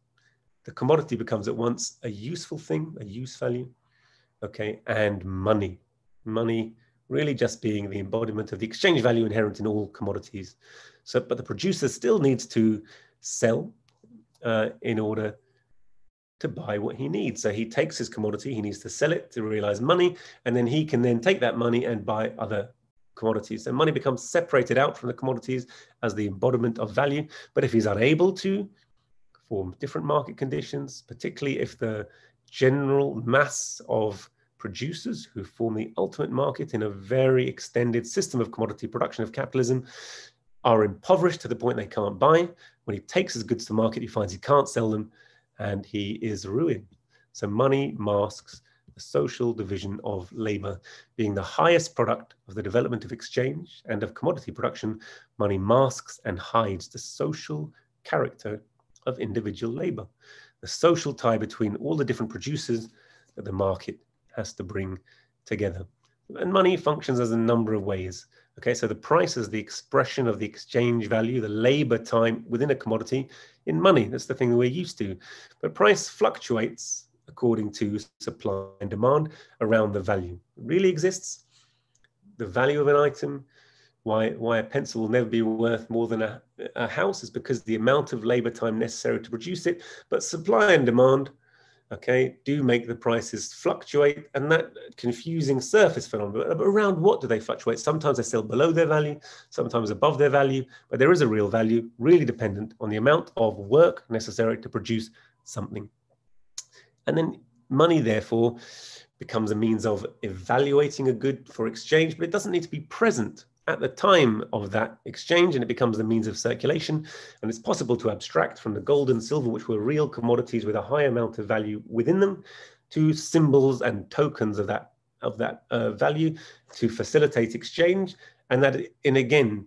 The commodity becomes at once a useful thing, a use value, okay, and money. Money really just being the embodiment of the exchange value inherent in all commodities. So, but the producer still needs to sell uh, in order to buy what he needs. So he takes his commodity, he needs to sell it to realize money, and then he can then take that money and buy other commodities. So money becomes separated out from the commodities as the embodiment of value. But if he's unable to form different market conditions, particularly if the general mass of producers who form the ultimate market in a very extended system of commodity production of capitalism are impoverished to the point they can't buy. When he takes his goods to market, he finds he can't sell them and he is ruined. So money masks the social division of labor. Being the highest product of the development of exchange and of commodity production, money masks and hides the social character of individual labor, the social tie between all the different producers that the market has to bring together. And money functions as a number of ways. Okay, so the price is the expression of the exchange value, the labor time within a commodity in money. That's the thing we're used to. But price fluctuates according to supply and demand around the value. It really exists. The value of an item, why, why a pencil will never be worth more than a, a house is because the amount of labor time necessary to produce it. But supply and demand okay, do make the prices fluctuate and that confusing surface phenomenon. But around what do they fluctuate? Sometimes they're still below their value, sometimes above their value, but there is a real value, really dependent on the amount of work necessary to produce something. And then money, therefore, becomes a means of evaluating a good for exchange, but it doesn't need to be present at the time of that exchange and it becomes the means of circulation. And it's possible to abstract from the gold and silver, which were real commodities with a high amount of value within them, to symbols and tokens of that of that uh, value to facilitate exchange. And that, in again,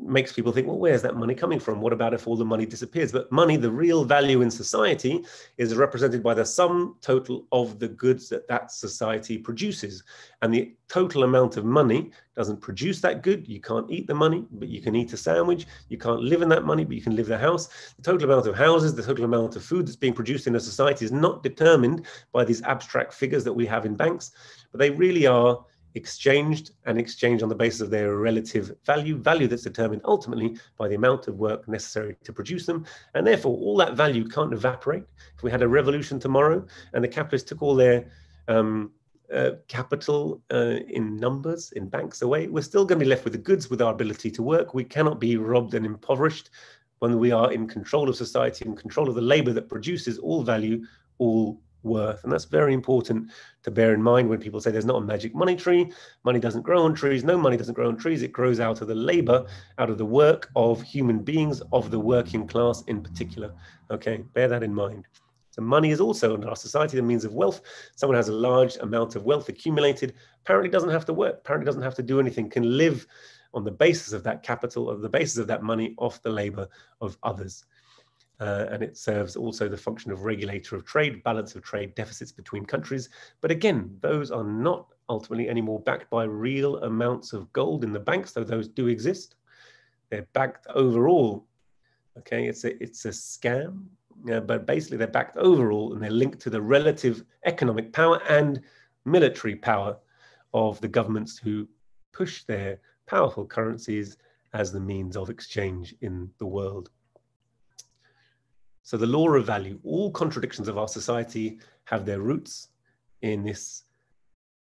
makes people think, well, where's that money coming from? What about if all the money disappears? But money, the real value in society, is represented by the sum total of the goods that that society produces. And the total amount of money doesn't produce that good. You can't eat the money, but you can eat a sandwich. You can't live in that money, but you can live the house. The total amount of houses, the total amount of food that's being produced in a society is not determined by these abstract figures that we have in banks, but they really are exchanged and exchanged on the basis of their relative value, value that's determined ultimately by the amount of work necessary to produce them. And therefore, all that value can't evaporate. If we had a revolution tomorrow and the capitalists took all their um, uh, capital uh, in numbers, in banks away, we're still going to be left with the goods, with our ability to work. We cannot be robbed and impoverished when we are in control of society, and control of the labor that produces all value, all worth. And that's very important to bear in mind when people say there's not a magic money tree. Money doesn't grow on trees. No money doesn't grow on trees. It grows out of the labor, out of the work of human beings, of the working class in particular. Okay, bear that in mind. So money is also in our society the means of wealth. Someone has a large amount of wealth accumulated, apparently doesn't have to work, apparently doesn't have to do anything, can live on the basis of that capital, of the basis of that money off the labor of others. Uh, and it serves also the function of regulator of trade, balance of trade deficits between countries. But again, those are not ultimately anymore backed by real amounts of gold in the banks, though those do exist. They're backed overall. Okay, it's a it's a scam, yeah, but basically they're backed overall and they're linked to the relative economic power and military power of the governments who push their powerful currencies as the means of exchange in the world. So the law of value, all contradictions of our society have their roots in this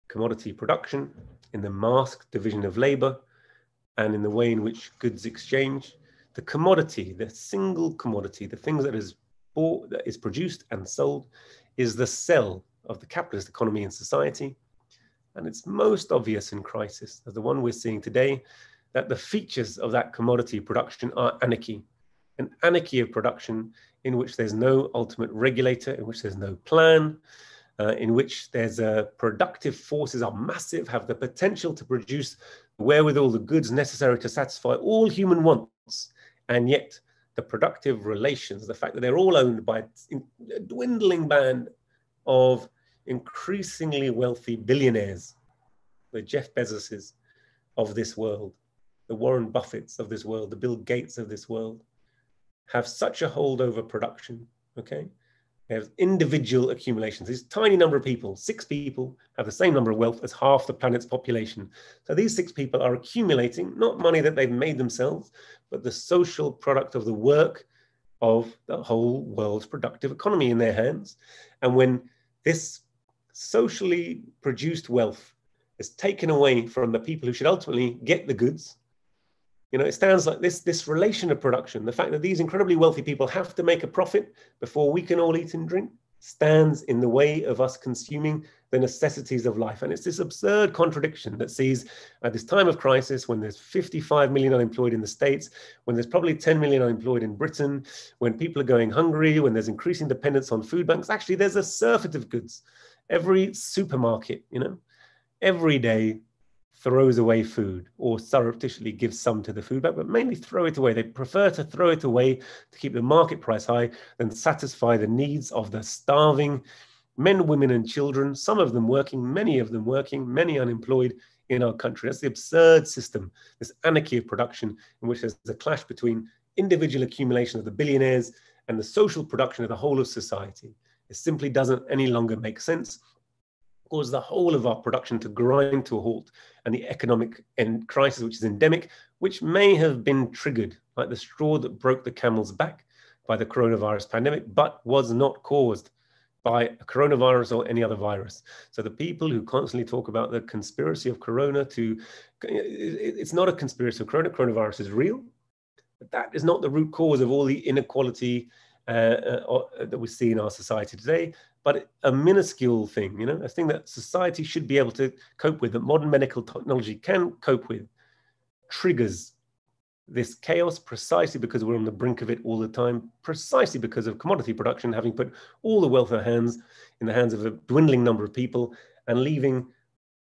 commodity production, in the masked division of labor, and in the way in which goods exchange. The commodity, the single commodity, the things that is bought, that is produced and sold, is the cell of the capitalist economy and society. And it's most obvious in crisis, as the one we're seeing today, that the features of that commodity production are anarchy, an anarchy of production in which there's no ultimate regulator, in which there's no plan, uh, in which there's a productive forces are massive, have the potential to produce wherewithal the goods necessary to satisfy all human wants, and yet the productive relations, the fact that they're all owned by a dwindling band of increasingly wealthy billionaires, the Jeff Bezoses of this world, the Warren Buffetts of this world, the Bill Gates of this world, have such a hold over production, okay? They have individual accumulations. This tiny number of people, six people, have the same number of wealth as half the planet's population. So these six people are accumulating not money that they've made themselves, but the social product of the work of the whole world's productive economy in their hands. And when this socially produced wealth is taken away from the people who should ultimately get the goods, you know, it stands like this this relation of production, the fact that these incredibly wealthy people have to make a profit before we can all eat and drink, stands in the way of us consuming the necessities of life. And it's this absurd contradiction that sees at this time of crisis, when there's 55 million unemployed in the States, when there's probably 10 million unemployed in Britain, when people are going hungry, when there's increasing dependence on food banks, actually there's a surfeit of goods. Every supermarket, you know, every day throws away food or surreptitiously gives some to the food bank, but mainly throw it away. They prefer to throw it away to keep the market price high than satisfy the needs of the starving men, women, and children, some of them working, many of them working, many unemployed in our country. That's the absurd system, this anarchy of production, in which there's a clash between individual accumulation of the billionaires and the social production of the whole of society. It simply doesn't any longer make sense cause the whole of our production to grind to a halt and the economic crisis, which is endemic, which may have been triggered like the straw that broke the camel's back by the coronavirus pandemic, but was not caused by a coronavirus or any other virus. So the people who constantly talk about the conspiracy of corona to, it's not a conspiracy of corona, coronavirus is real, but that is not the root cause of all the inequality Uh, uh, uh, that we see in our society today but a minuscule thing, you know, a thing that society should be able to cope with, that modern medical technology can cope with, triggers this chaos precisely because we're on the brink of it all the time, precisely because of commodity production having put all the wealth in hands in the hands of a dwindling number of people and leaving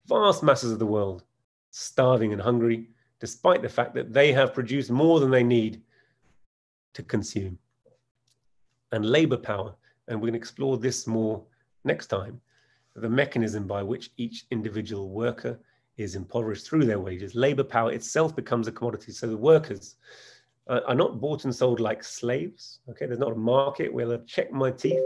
vast masses of the world starving and hungry, despite the fact that they have produced more than they need to consume. And labor power and we're going to explore this more next time, the mechanism by which each individual worker is impoverished through their wages. Labor power itself becomes a commodity. So the workers are not bought and sold like slaves. Okay, there's not a market where I check my teeth,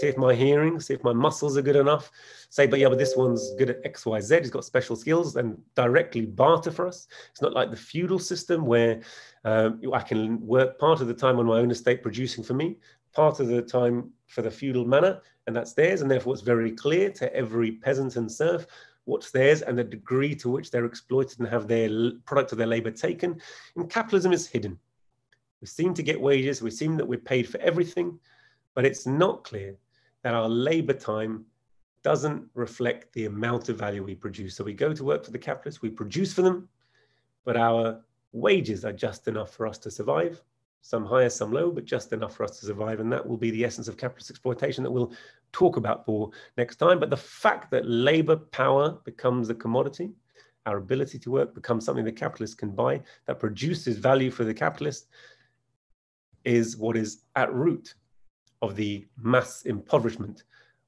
see if my hearing, see if my muscles are good enough. Say, but yeah, but this one's good at X, Y, Z. He's got special skills, and directly barter for us. It's not like the feudal system where um, I can work part of the time on my own estate producing for me, part of the time for the feudal manor, and that's theirs. And therefore, it's very clear to every peasant and serf what's theirs and the degree to which they're exploited and have their product of their labor taken. And capitalism is hidden. We seem to get wages, we seem that we're paid for everything, but it's not clear that our labor time doesn't reflect the amount of value we produce. So we go to work for the capitalists, we produce for them, but our wages are just enough for us to survive some higher, some low, but just enough for us to survive. And that will be the essence of capitalist exploitation that we'll talk about for next time. But the fact that labor power becomes a commodity, our ability to work becomes something the capitalist can buy that produces value for the capitalist is what is at root of the mass impoverishment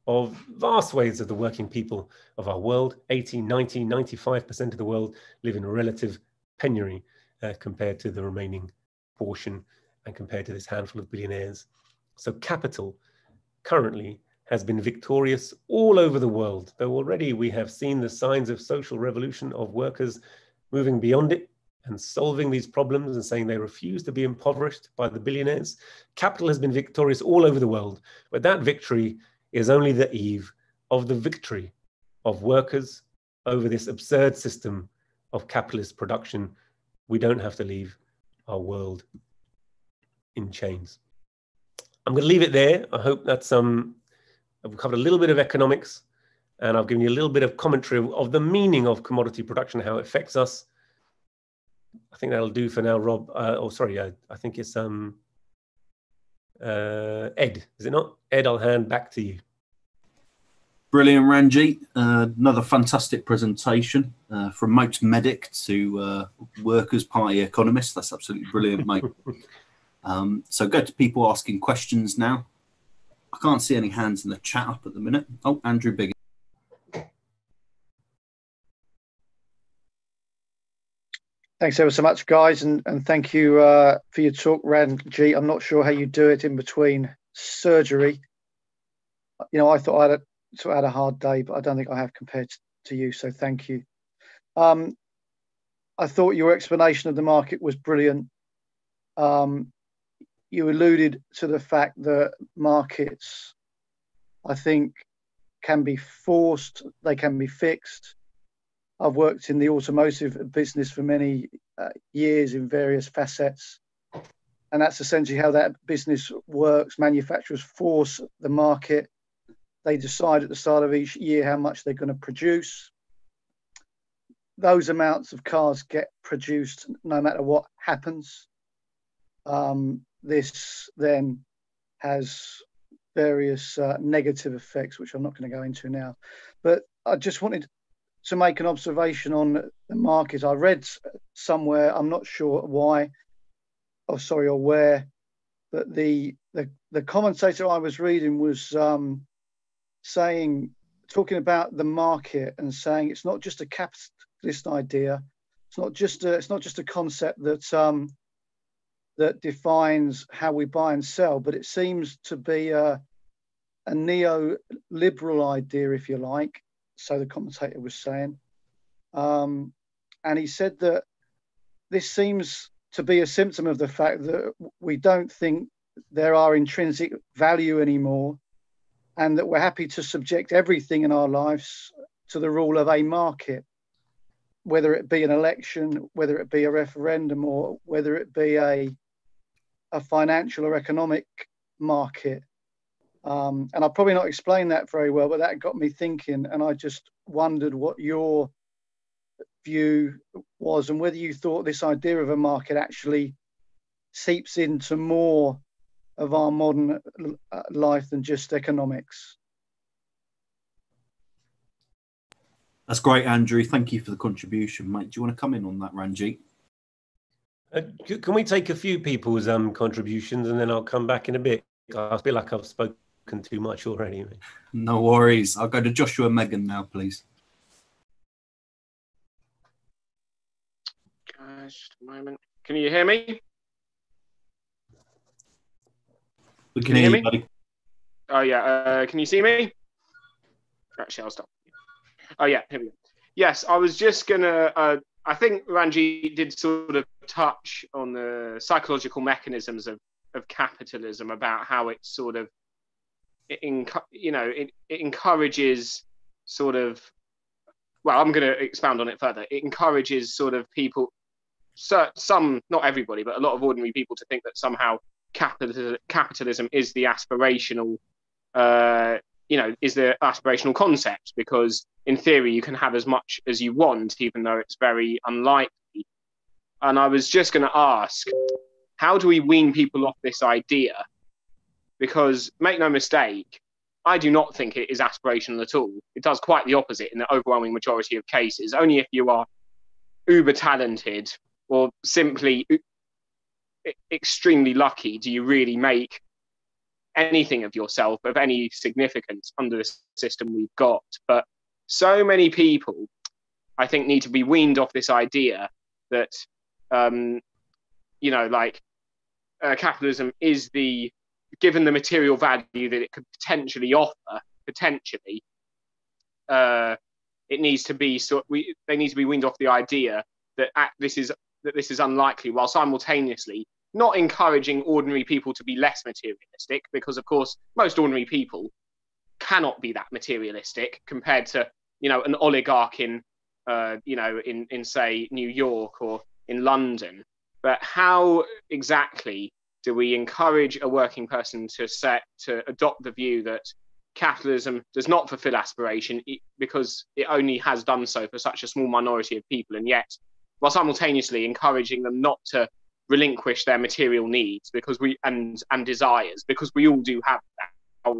of vast swathes of the working people of our world. 80, 90, 95% of the world live in relative penury uh, compared to the remaining portion and compared to this handful of billionaires. So capital currently has been victorious all over the world, though already we have seen the signs of social revolution of workers moving beyond it and solving these problems and saying they refuse to be impoverished by the billionaires. Capital has been victorious all over the world, but that victory is only the eve of the victory of workers over this absurd system of capitalist production. We don't have to leave our world in chains. I'm going to leave it there. I hope that's um, I've covered a little bit of economics and I've given you a little bit of commentary of the meaning of commodity production, how it affects us. I think that'll do for now, Rob. Uh, oh, sorry, I, I think it's um, uh, Ed, is it not? Ed, I'll hand back to you. Brilliant, Ranjeet. Uh, another fantastic presentation uh, from Moat Medic to uh, Workers' Party economist. That's absolutely brilliant, mate. <laughs> Um, so go to people asking questions now. I can't see any hands in the chat up at the minute. Oh, Andrew Biggin. Thanks ever so much, guys, and, and thank you uh, for your talk, Ranjeet. I'm not sure how you do it in between surgery. You know, I thought I had a, sort of had a hard day, but I don't think I have compared to you, so thank you. Um, I thought your explanation of the market was brilliant. Um, you alluded to the fact that markets, I think, can be forced, they can be fixed, I've worked in the automotive business for many uh, years in various facets. And that's essentially how that business works. Manufacturers force the market. They decide at the start of each year how much they're going to produce. Those amounts of cars get produced no matter what happens. Um, this then has various uh, negative effects, which I'm not going to go into now. But I just wanted to make an observation on the market. I read somewhere, I'm not sure why, or sorry, or where, but the the, the commentator I was reading was um, saying, talking about the market and saying it's not just a capitalist idea. It's not just a, it's not just a concept that um, that defines how we buy and sell, but it seems to be a, a neoliberal idea, if you like, so the commentator was saying. Um, and he said that this seems to be a symptom of the fact that we don't think there are intrinsic value anymore and that we're happy to subject everything in our lives to the rule of a market, whether it be an election, whether it be a referendum, or whether it be a, a financial or economic market. Um, and I'll probably not explain that very well, but that got me thinking. And I just wondered what your view was and whether you thought this idea of a market actually seeps into more of our modern uh, life than just economics. That's great, Andrew. Thank you for the contribution, mate. Do you want to come in on that, Ranjeet? Uh, can we take a few people's um, contributions and then I'll come back in a bit? I feel like I've spoken too much already. No worries. I'll go to Joshua Megan now, please. Guys, just a moment. Can you hear me? We can, can hear, hear, you, buddy. Oh yeah. Uh, can you see me? Actually, I'll stop. Oh yeah, here we go. Yes, I was just gonna. Uh, I think Ranjeet did sort of touch on the psychological mechanisms of of capitalism about how it sort of it you know it, it encourages sort of well i'm going to expound on it further. It encourages sort of people some not everybody but a lot of ordinary people to think that somehow capital, capitalism is the aspirational uh, you know is the aspirational concept because in theory you can have as much as you want even though it's very unlikely and i was just going to ask how do we wean people off this idea because make no mistake, I do not think it is aspirational at all. It does quite the opposite in the overwhelming majority of cases. Only if you are uber talented or simply extremely lucky do you really make anything of yourself of any significance under the system we've got. But so many people, I think, need to be weaned off this idea that, um, you know, like uh, capitalism is the given the material value that it could potentially offer, potentially, uh, it needs to be so we they need to be weaned off the idea that this is that this is unlikely, while simultaneously not encouraging ordinary people to be less materialistic, because of course most ordinary people cannot be that materialistic compared to you know an oligarch in uh, you know in in say New York or in London. But how exactly do we encourage a working person to set to adopt the view that capitalism does not fulfill aspiration because it only has done so for such a small minority of people and yet while simultaneously encouraging them not to relinquish their material needs because we and and desires because we all do have that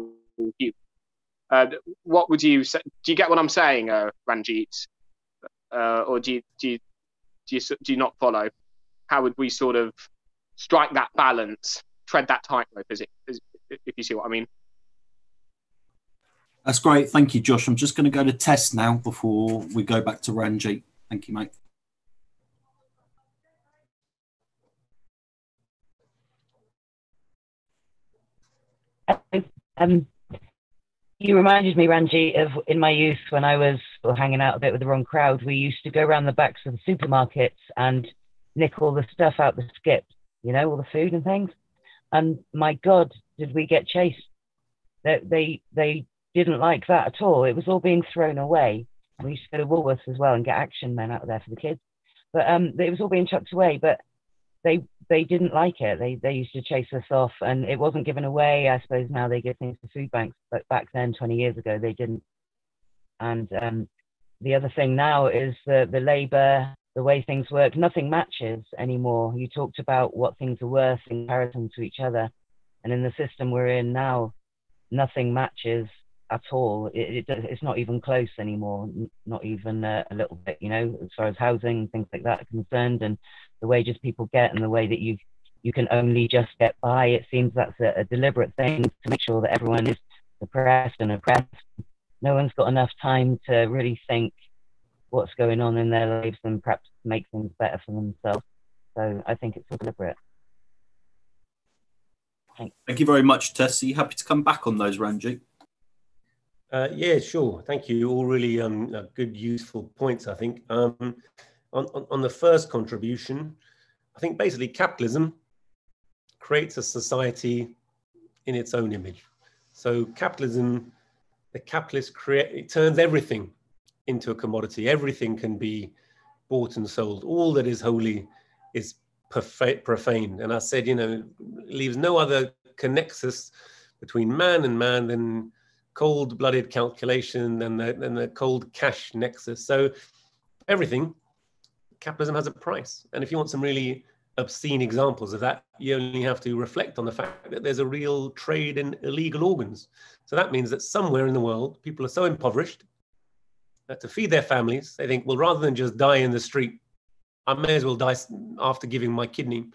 uh, what would you say do you get what i'm saying uh, Ranjeet uh, or do you, do you do you do you not follow how would we sort of strike that balance, tread that tightrope, as if you see what I mean. That's great. Thank you, Josh. I'm just going to go to test now before we go back to Ranjeet. Thank you, mate. Um, you reminded me, Ranjeet, of in my youth when I was hanging out a bit with the wrong crowd. We used to go around the backs of the supermarkets and nick all the stuff out the skip, you know, all the food and things. And my God, did we get chased? They they, they didn't like that at all. It was all being thrown away. We used to go to Woolworths as well and get action men out there for the kids. But um, it was all being chucked away. But they they didn't like it. They they used to chase us off, and it wasn't given away. I suppose now they give things to food banks, but back then, 20 years ago, they didn't. And um, the other thing now is the the labour, the way things work. Nothing matches anymore. You talked about what things are worth in comparison to each other, and in the system we're in now, nothing matches at all. It, it, it's not even close anymore, not even a, a, little bit, you know, as far as housing, things like that are concerned, and the wages people get and the way that you you can only just get by. It seems that's a, a deliberate thing to make sure that everyone is oppressed and oppressed. No one's got enough time to really think what's going on in their lives and perhaps make things better for themselves. So I think it's all deliberate. Thanks. Thank you very much, Tess. Are happy to come back on those, Ranjeet? Uh, yeah, sure. Thank you. All really um, uh, good, useful points, I think. Um, on, on, on the first contribution, I think basically capitalism creates a society in its own image. So capitalism, the capitalist create, it turns everything into a commodity. Everything can be bought and sold. All that is holy is profane. And I said, you know, leaves no other connexus between man and man than cold-blooded calculation and the, and the cold cash nexus. So everything, capitalism has a price. And if you want some really obscene examples of that, you only have to reflect on the fact that there's a real trade in illegal organs. So that means that somewhere in the world, people are so impoverished that to feed their families, they think, well, rather than just die in the street, I may as well die after giving my kidney.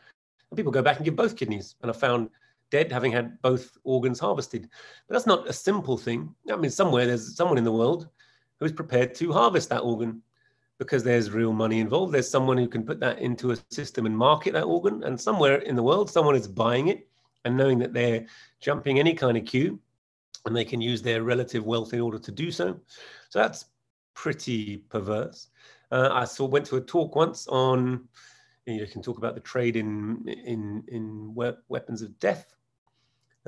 And people go back and give both kidneys. And I found dead, having had both organs harvested. But that's not a simple thing. I mean, somewhere there's someone in the world who is prepared to harvest that organ because there's real money involved. There's someone who can put that into a system and market that organ. And somewhere in the world, someone is buying it and knowing that they're jumping any kind of queue and they can use their relative wealth in order to do so. So that's pretty perverse. Uh, I saw went to a talk once on you know, you, can talk about the trade in in in weapons of death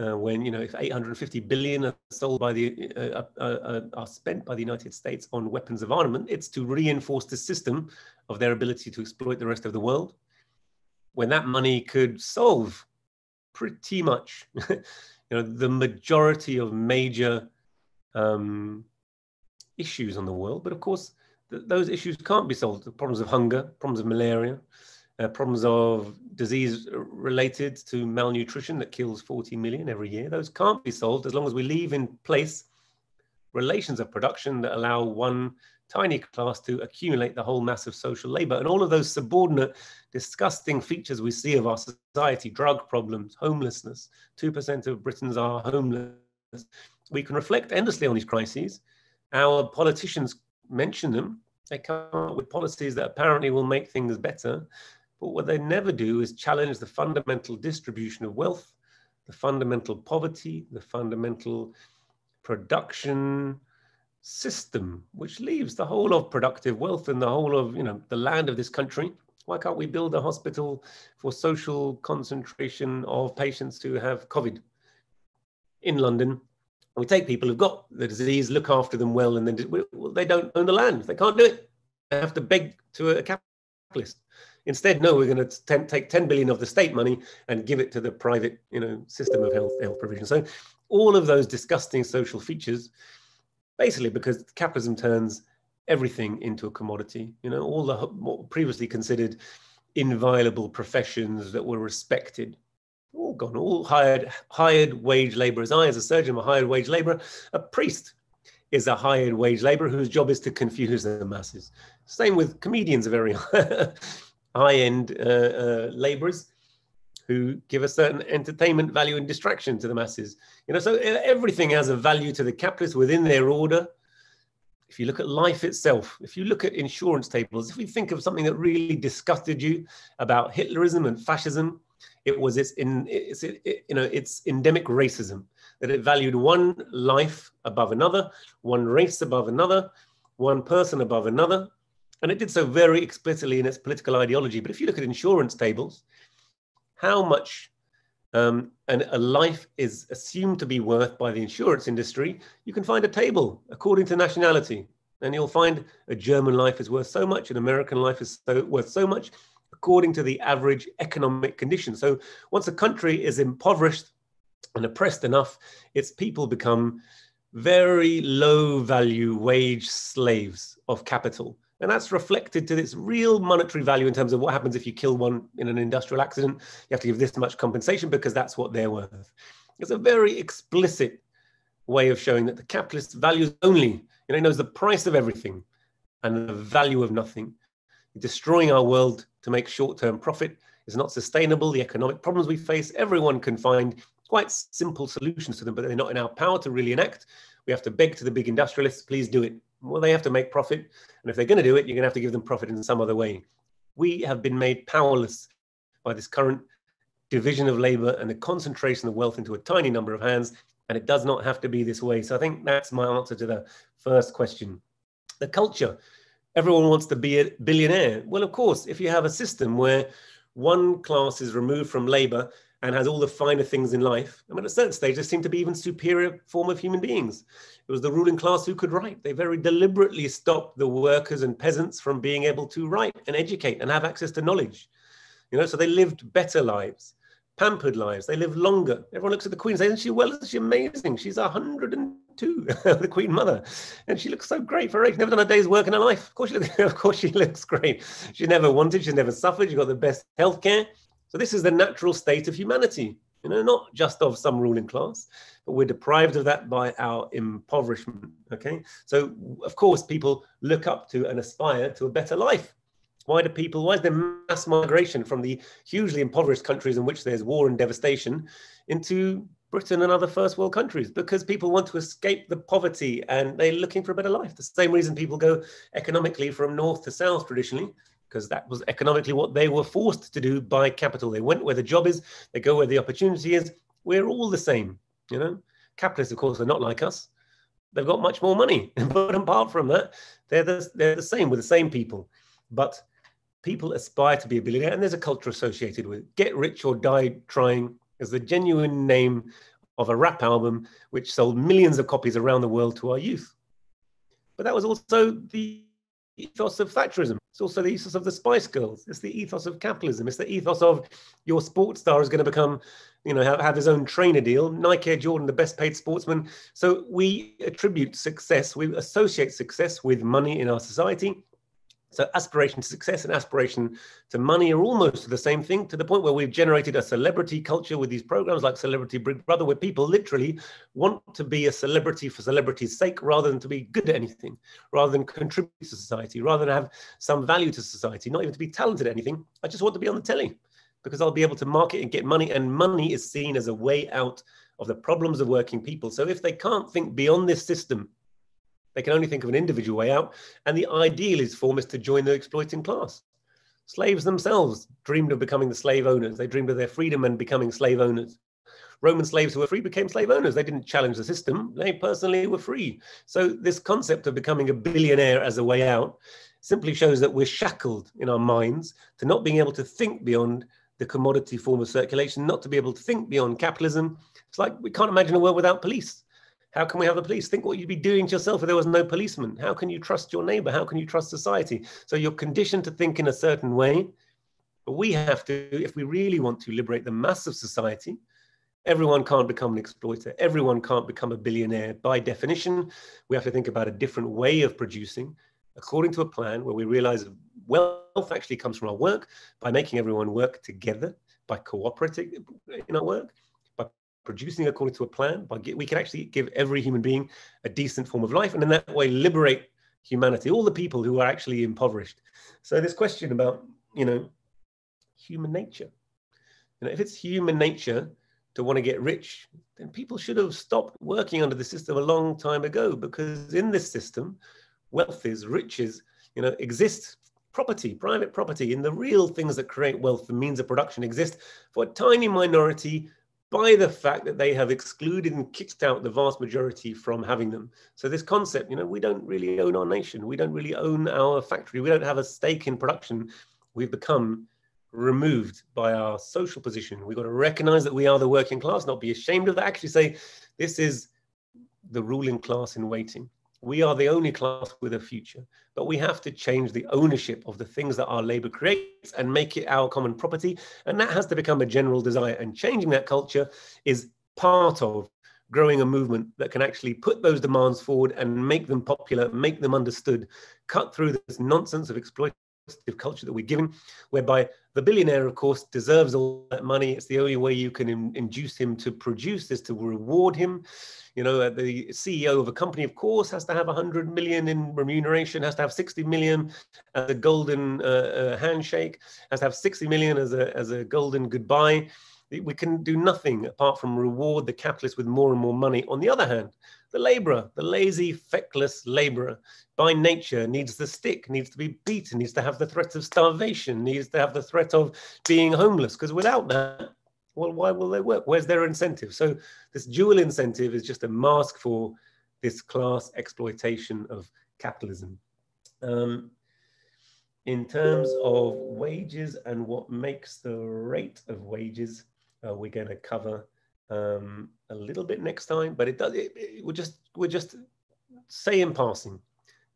uh, when you know if 850 billion are sold by the uh, uh, uh, uh, are spent by the United States on weapons of armament, it's to reinforce the system of their ability to exploit the rest of the world. When that money could solve pretty much, <laughs> you know, the majority of major um, issues on the world, but of course th those issues can't be solved. The problems of hunger, problems of malaria, uh, problems of disease related to malnutrition that kills 40 million every year. Those can't be solved as long as we leave in place relations of production that allow one tiny class to accumulate the whole mass of social labor. And all of those subordinate, disgusting features we see of our society, drug problems, homelessness, 2% of Britons are homeless. We can reflect endlessly on these crises. Our politicians mention them. They come up with policies that apparently will make things better. But what they never do is challenge the fundamental distribution of wealth, the fundamental poverty, the fundamental production system, which leaves the whole of productive wealth and the whole of you know the land of this country. Why can't we build a hospital for social concentration of patients who have COVID in London? We take people who've got the disease, look after them well, and then they don't own the land. They can't do it. They have to beg to a capitalist. Instead, no, we're going to take 10 billion of the state money and give it to the private, you know, system of health health provision. So all of those disgusting social features, basically because capitalism turns everything into a commodity. You know, all the previously considered inviolable professions that were respected, all gone, all hired hired wage laborers. I, as a surgeon, am a hired wage laborer. A priest is a hired wage laborer whose job is to confuse the masses. Same with comedians, are very <laughs> high-end uh, uh, laborers who give a certain entertainment value and distraction to the masses. You know, so everything has a value to the capitalists within their order. If you look at life itself, if you look at insurance tables, if you think of something that really disgusted you about Hitlerism and fascism, it was its in its it, you know its endemic racism. that it valued one life above another, one race above another, one person above another. And it did so very explicitly in its political ideology. But if you look at insurance tables, how much um, a life is assumed to be worth by the insurance industry, you can find a table according to nationality. And you'll find a German life is worth so much, an American life is so, worth so much, according to the average economic condition. So once a country is impoverished and oppressed enough, its people become very low value wage slaves of capital. And that's reflected to its real monetary value in terms of what happens if you kill one in an industrial accident. You have to give this much compensation because that's what they're worth. It's a very explicit way of showing that the capitalist values only, you know, he knows the price of everything and the value of nothing. Destroying our world to make short-term profit is not sustainable. The economic problems we face, everyone can find quite simple solutions to them, but they're not in our power to really enact. We have to beg to the big industrialists, please do it. Well, they have to make profit. And if they're going to do it, you're going to have to give them profit in some other way. We have been made powerless by this current division of labor and the concentration of wealth into a tiny number of hands. And it does not have to be this way. So I think that's my answer to the first question. The culture. Everyone wants to be a billionaire. Well, of course, if you have a system where one class is removed from labor and has all the finer things in life. I mean, at a certain stage, they seem to be even superior form of human beings. It was the ruling class who could write. They very deliberately stopped the workers and peasants from being able to write and educate and have access to knowledge. You know, so they lived better lives, pampered lives. They lived longer. Everyone looks at the Queen and says, "Isn't she well? Isn't she amazing? She's hundred and two, <laughs> the Queen Mother, and she looks so great for her age. Never done a day's work in her life. Of course, she looks, <laughs> of course she looks great. She never wanted. She's never suffered. She got the best health care." So this is the natural state of humanity, you know, not just of some ruling class, but we're deprived of that by our impoverishment. Okay. So of course people look up to and aspire to a better life. Why do people, why is there mass migration from the hugely impoverished countries in which there's war and devastation into Britain and other first world countries? Because people want to escape the poverty and they're looking for a better life. The same reason people go economically from north to south traditionally because that was economically what they were forced to do by capital. They went where the job is, they go where the opportunity is. We're all the same, you know. Capitalists, of course, are not like us. They've got much more money, <laughs> but apart from that, they're the, they're the same with the same people. But people aspire to be a billionaire, and there's a culture associated with it. Get Rich or Die Trying is the genuine name of a rap album which sold millions of copies around the world to our youth. But that was also the ethos of Thatcherism. It's also the ethos of the Spice Girls. It's the ethos of capitalism. It's the ethos of your sports star is going to become, you know, have, have his own trainer deal. Nike Air Jordan, the best paid sportsman. So we attribute success, we associate success with money in our society. So aspiration to success and aspiration to money are almost the same thing to the point where we've generated a celebrity culture with these programs like Celebrity Big Brother, where people literally want to be a celebrity for celebrity's sake rather than to be good at anything, rather than contribute to society, rather than have some value to society, not even to be talented at anything. I just want to be on the telly because I'll be able to market and get money. And money is seen as a way out of the problems of working people. So if they can't think beyond this system they can only think of an individual way out. And the ideal is for is to join the exploiting class. Slaves themselves dreamed of becoming the slave owners. They dreamed of their freedom and becoming slave owners. Roman slaves who were free became slave owners. They didn't challenge the system. They personally were free. So this concept of becoming a billionaire as a way out simply shows that we're shackled in our minds to not being able to think beyond the commodity form of circulation, not to be able to think beyond capitalism. It's like we can't imagine a world without police. How can we have the police? Think what you'd be doing to yourself if there was no policeman. How can you trust your neighbor? How can you trust society? So you're conditioned to think in a certain way. But we have to, if we really want to liberate the mass of society, everyone can't become an exploiter. Everyone can't become a billionaire. By definition, we have to think about a different way of producing according to a plan where we realize wealth actually comes from our work by making everyone work together, by cooperating in our work producing according to a plan, by we can actually give every human being a decent form of life, and in that way liberate humanity, all the people who are actually impoverished. So this question about you know human nature, you know, if it's human nature to want to get rich, then people should have stopped working under the system a long time ago, because in this system, wealth is riches, you know, exist property, private property, in the real things that create wealth, the means of production exist for a tiny minority by the fact that they have excluded and kicked out the vast majority from having them. So this concept, you know, we don't really own our nation. We don't really own our factory. We don't have a stake in production. We've become removed by our social position. We've got to recognize that we are the working class, not be ashamed of that. Actually say, this is the ruling class in waiting. We are the only class with a future, but we have to change the ownership of the things that our labor creates and make it our common property. And that has to become a general desire. And changing that culture is part of growing a movement that can actually put those demands forward and make them popular, make them understood, cut through this nonsense of exploitation culture that we're giving, whereby the billionaire, of course, deserves all that money. It's the only way you can in, induce him to produce is to reward him. You know, uh, the CEO of a company, of course, has to have 100 million in remuneration, has to have 60 million as a golden uh, uh, handshake, has to have 60 million as a, as a golden goodbye. We can do nothing apart from reward the capitalist with more and more money. On the other hand, the laborer, the lazy, feckless laborer, by nature needs the stick, needs to be beaten, needs to have the threat of starvation, needs to have the threat of being homeless. Because without that, well, why will they work? Where's their incentive? So this dual incentive is just a mask for this class exploitation of capitalism. Um, in terms of wages and what makes the rate of wages, uh, we're going to cover um, a little bit next time, but it does. It, it, we're just we're just say in passing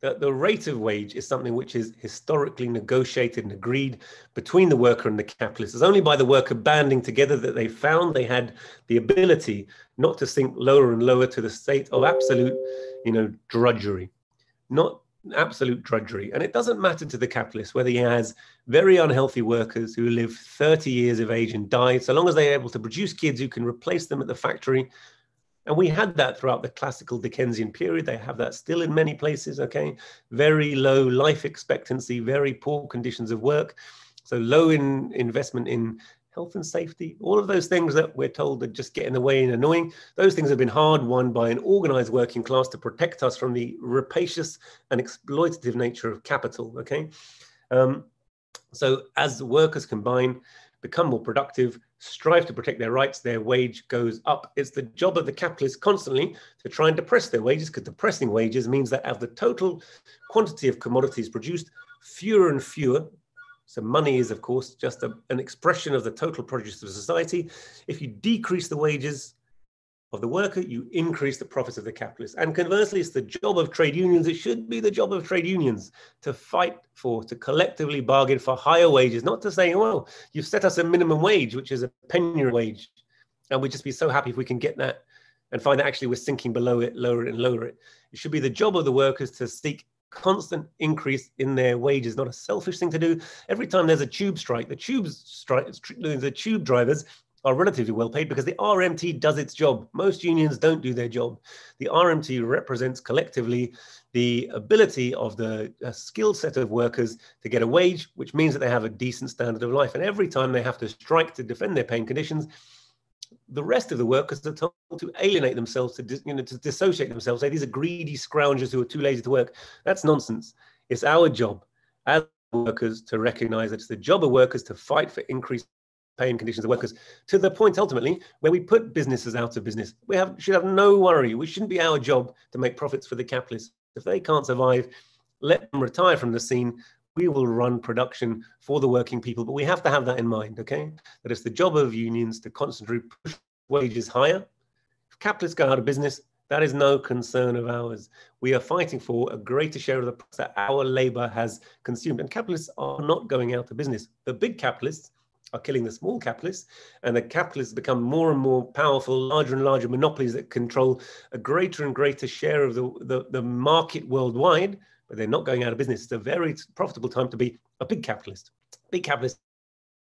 that the rate of wage is something which is historically negotiated and agreed between the worker and the capitalist. It's only by the worker banding together that they found they had the ability not to sink lower and lower to the state of absolute, you know, drudgery, not absolute drudgery. And it doesn't matter to the capitalist whether he has very unhealthy workers who live 30 years of age and die, so long as they're able to produce kids who can replace them at the factory. And we had that throughout the classical Dickensian period. They have that still in many places, okay? Very low life expectancy, very poor conditions of work. So low in investment in health and safety, all of those things that we're told that just get in the way and annoying, those things have been hard won by an organized working class to protect us from the rapacious and exploitative nature of capital, okay? Um, so as workers combine, become more productive, strive to protect their rights, their wage goes up. It's the job of the capitalists constantly to try and depress their wages because depressing wages means that of the total quantity of commodities produced, fewer and fewer so money is, of course, just a, an expression of the total produce of society. If you decrease the wages of the worker, you increase the profits of the capitalist. And conversely, it's the job of trade unions. It should be the job of trade unions to fight for, to collectively bargain for higher wages, not to say, well, you've set us a minimum wage, which is a penny wage. And we'd just be so happy if we can get that and find that actually we're sinking below it, lower it and lower it. It should be the job of the workers to seek constant increase in their wages, not a selfish thing to do. Every time there's a tube strike, the tube strike, the tube drivers are relatively well paid because the RMT does its job. Most unions don't do their job. The RMT represents collectively the ability of the uh, skill set of workers to get a wage, which means that they have a decent standard of life. And every time they have to strike to defend their paying conditions, the rest of the workers are told to alienate themselves, to, you know, to dissociate themselves, say these are greedy scroungers who are too lazy to work. That's nonsense. It's our job as workers to recognize that it's the job of workers to fight for increased pay and conditions of workers to the point ultimately where we put businesses out of business. We have, should have no worry. We shouldn't be our job to make profits for the capitalists. If they can't survive, let them retire from the scene we will run production for the working people. But we have to have that in mind, okay? That it's the job of unions to constantly push wages higher. If capitalists go out of business, that is no concern of ours. We are fighting for a greater share of the price that our labor has consumed. And capitalists are not going out of business. The big capitalists are killing the small capitalists, and the capitalists become more and more powerful, larger and larger monopolies that control a greater and greater share of the, the, the market worldwide but they're not going out of business. It's a very profitable time to be a big capitalist. Big capitalist,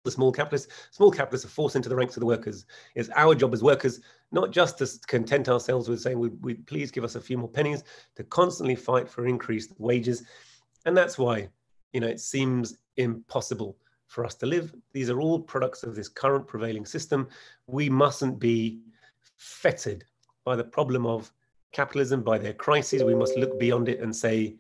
the small capitalist. Small capitalists are forced into the ranks of the workers. It's our job as workers not just to content ourselves with saying, we, we please give us a few more pennies, to constantly fight for increased wages. And that's why, you know, it seems impossible for us to live. These are all products of this current prevailing system. We mustn't be fettered by the problem of capitalism, by their crises. We must look beyond it and say,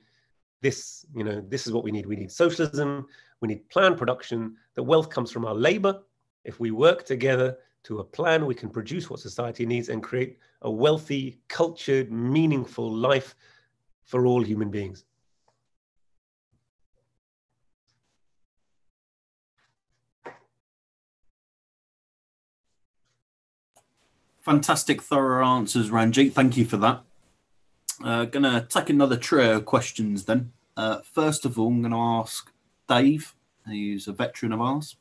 this, you know, this is what we need. We need socialism. We need planned production. The wealth comes from our labor. If we work together to a plan, we can produce what society needs and create a wealthy, cultured, meaningful life for all human beings. Fantastic, thorough answers, Ranjeet. Thank you for that. Uh, going to take another trio of questions then. Uh, first of all, I'm going to ask Dave, who's a veteran of ours.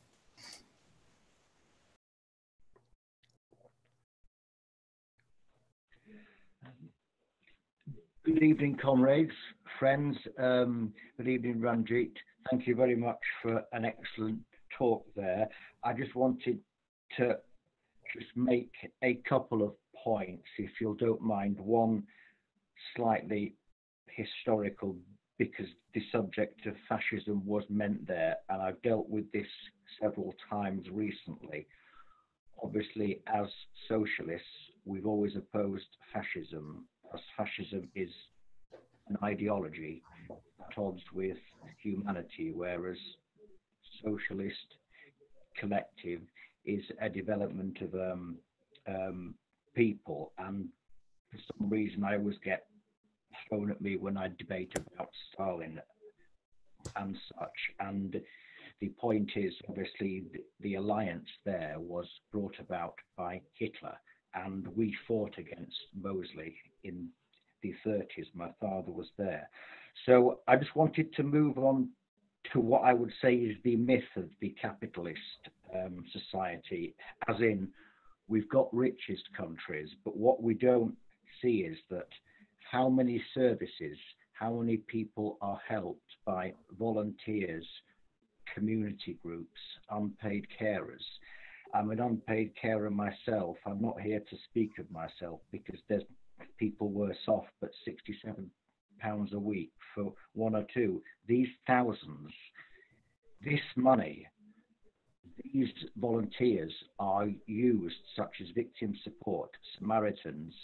Good evening, comrades, friends. Um, good evening, Ranjeet. Thank you very much for an excellent talk there. I just wanted to just make a couple of points, if you don't mind. One slightly historical, because the subject of fascism was meant there, and I've dealt with this several times recently. Obviously, as socialists, we've always opposed fascism, as fascism is an ideology at odds with humanity, whereas socialist collective is a development of um, um, people. And for some reason, I always get thrown at me when I debate about Stalin and such. And the point is, obviously, the, the alliance there was brought about by Hitler, and we fought against Mosley in the 30s. My father was there. So I just wanted to move on to what I would say is the myth of the capitalist um, society, as in we've got richest countries, but what we don't see is that how many services, how many people are helped by volunteers, community groups, unpaid carers. I'm an unpaid carer myself. I'm not here to speak of myself because there's people worse off, but 67 pounds a week for one or two. These thousands, this money, these volunteers are used, such as victim support, Samaritans,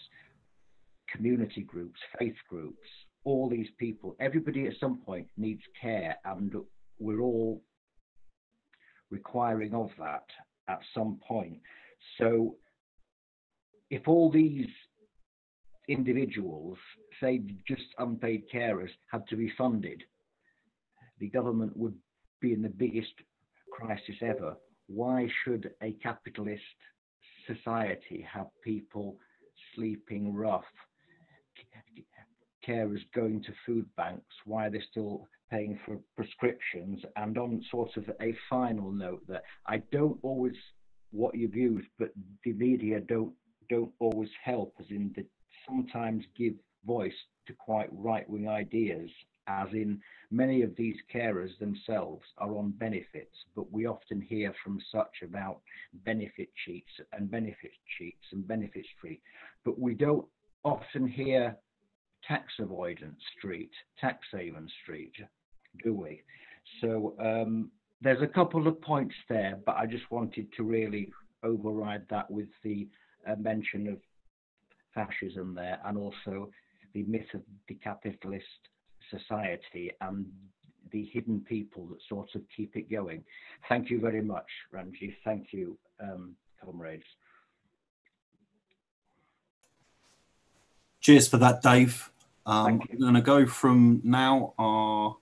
community groups, faith groups, all these people. Everybody at some point needs care, and we're all requiring of that at some point. So, if all these individuals, say just unpaid carers, had to be funded, the government would be in the biggest crisis ever. Why should a capitalist society have people sleeping rough, carers going to food banks? Why are they still paying for prescriptions? And on sort of a final note, that I don't always what you've used, but the media don't don't always help, as in the sometimes give voice to quite right wing ideas, as in many of these carers themselves are on benefits, but we often hear from such about benefit sheets and benefit sheets and benefit street, but we don't often hear tax avoidance street, tax haven street, do we? So um, there's a couple of points there, but I just wanted to really override that with the uh, mention of fascism there, and also the myth of the capitalist society and the hidden people that sort of keep it going. Thank you very much, Ranji. Thank you, um, comrades. Cheers for that, Dave. Um, I'm going to go from now our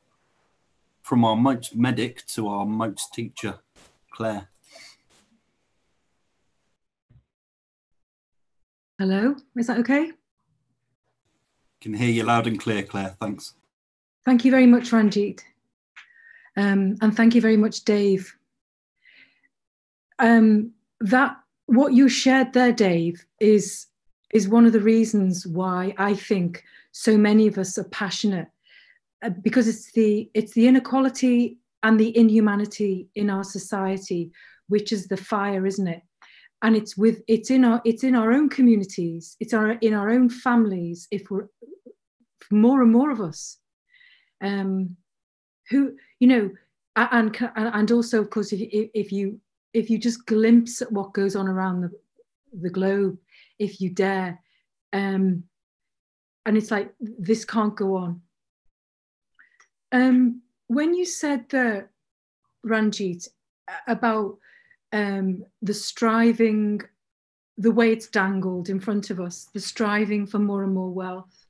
from our MOTS medic to our MOTS teacher, Claire. Hello, is that okay? Can hear you loud and clear, Claire. Thanks. Thank you very much, Ranjeet. Um, and thank you very much, Dave. Um, that what you shared there, Dave, is is one of the reasons why I think so many of us are passionate uh, because it's the it's the inequality and the inhumanity in our society which is the fire, isn't it? and it's with it's in our it's in our own communities it's our in our own families if we're more and more of us um who you know and and also of course if, if you if you just glimpse at what goes on around the the globe if you dare um and it's like this can't go on um when you said that ranjeet about um, the striving, the way it's dangled in front of us, the striving for more and more wealth.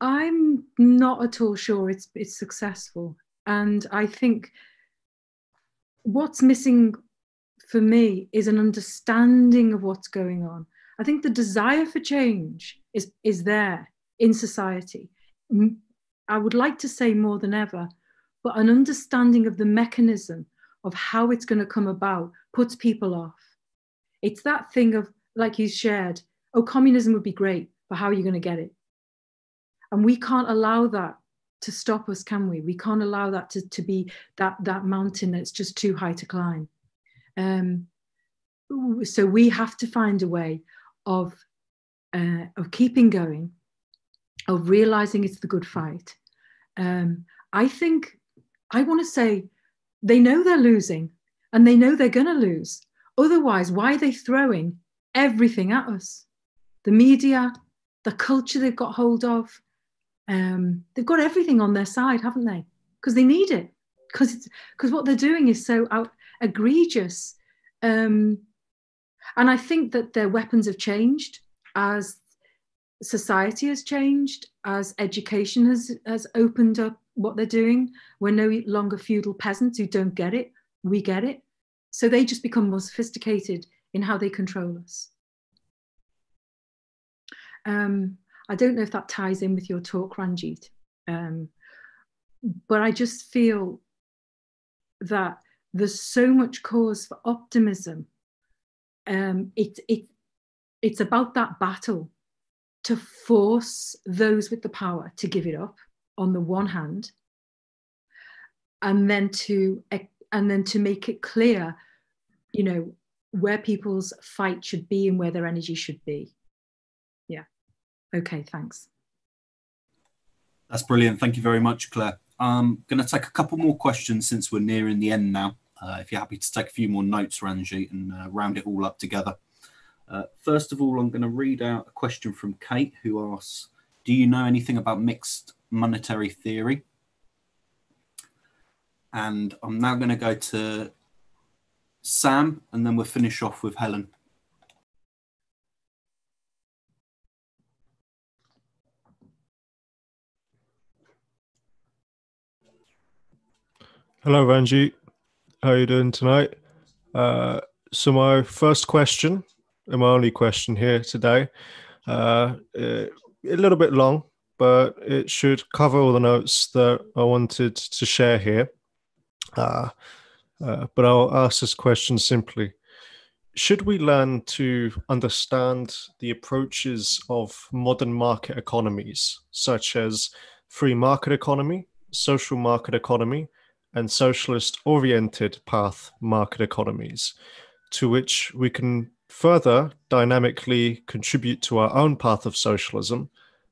I'm not at all sure it's it's successful, and I think what's missing for me is an understanding of what's going on. I think the desire for change is is there in society. I would like to say more than ever, but an understanding of the mechanism of how it's going to come about puts people off. It's that thing of, like you shared, oh, communism would be great, but how are you going to get it? And we can't allow that to stop us, can we? We can't allow that to, to be that, that mountain that's just too high to climb. Um, so we have to find a way of, uh, of keeping going, of realizing it's the good fight. Um, I think I want to say they know they're losing and they know they're going to lose. Otherwise, why are they throwing everything at us? The media, the culture they've got hold of, um, they've got everything on their side, haven't they? Because they need it. Because it's because what they're doing is so out, egregious. Um, and I think that their weapons have changed as society has changed, as education has, has opened up what they're doing. We're no longer feudal peasants who don't get it. We get it. So they just become more sophisticated in how they control us. Um, I don't know if that ties in with your talk, Ranjeet, um, but I just feel that there's so much cause for optimism. Um, it, it, it's about that battle to force those with the power to give it up on the one hand and then to and then to make it clear you know where people's fight should be and where their energy should be. Yeah. Okay thanks. That's brilliant. Thank you very much claire. I'm going to take a couple more questions since we're nearing the end now uh, if you're happy to take a few more notes ranjeet and uh, round it all up together uh, first of all i'm going to read out a question from kate who asks do you know anything about mixed monetary theory. And I'm now going to go to Sam, and then we'll finish off with Helen. Hello, Ranjeet. How are you doing tonight? Uh, so my first question, and my only question here today, uh, uh a little bit long, but it should cover all the notes that I wanted to share here. Uh, uh, but I'll ask this question simply. Should we learn to understand the approaches of modern market economies, such as free market economy, social market economy, and socialist oriented path market economies, to which we can further dynamically contribute to our own path of socialism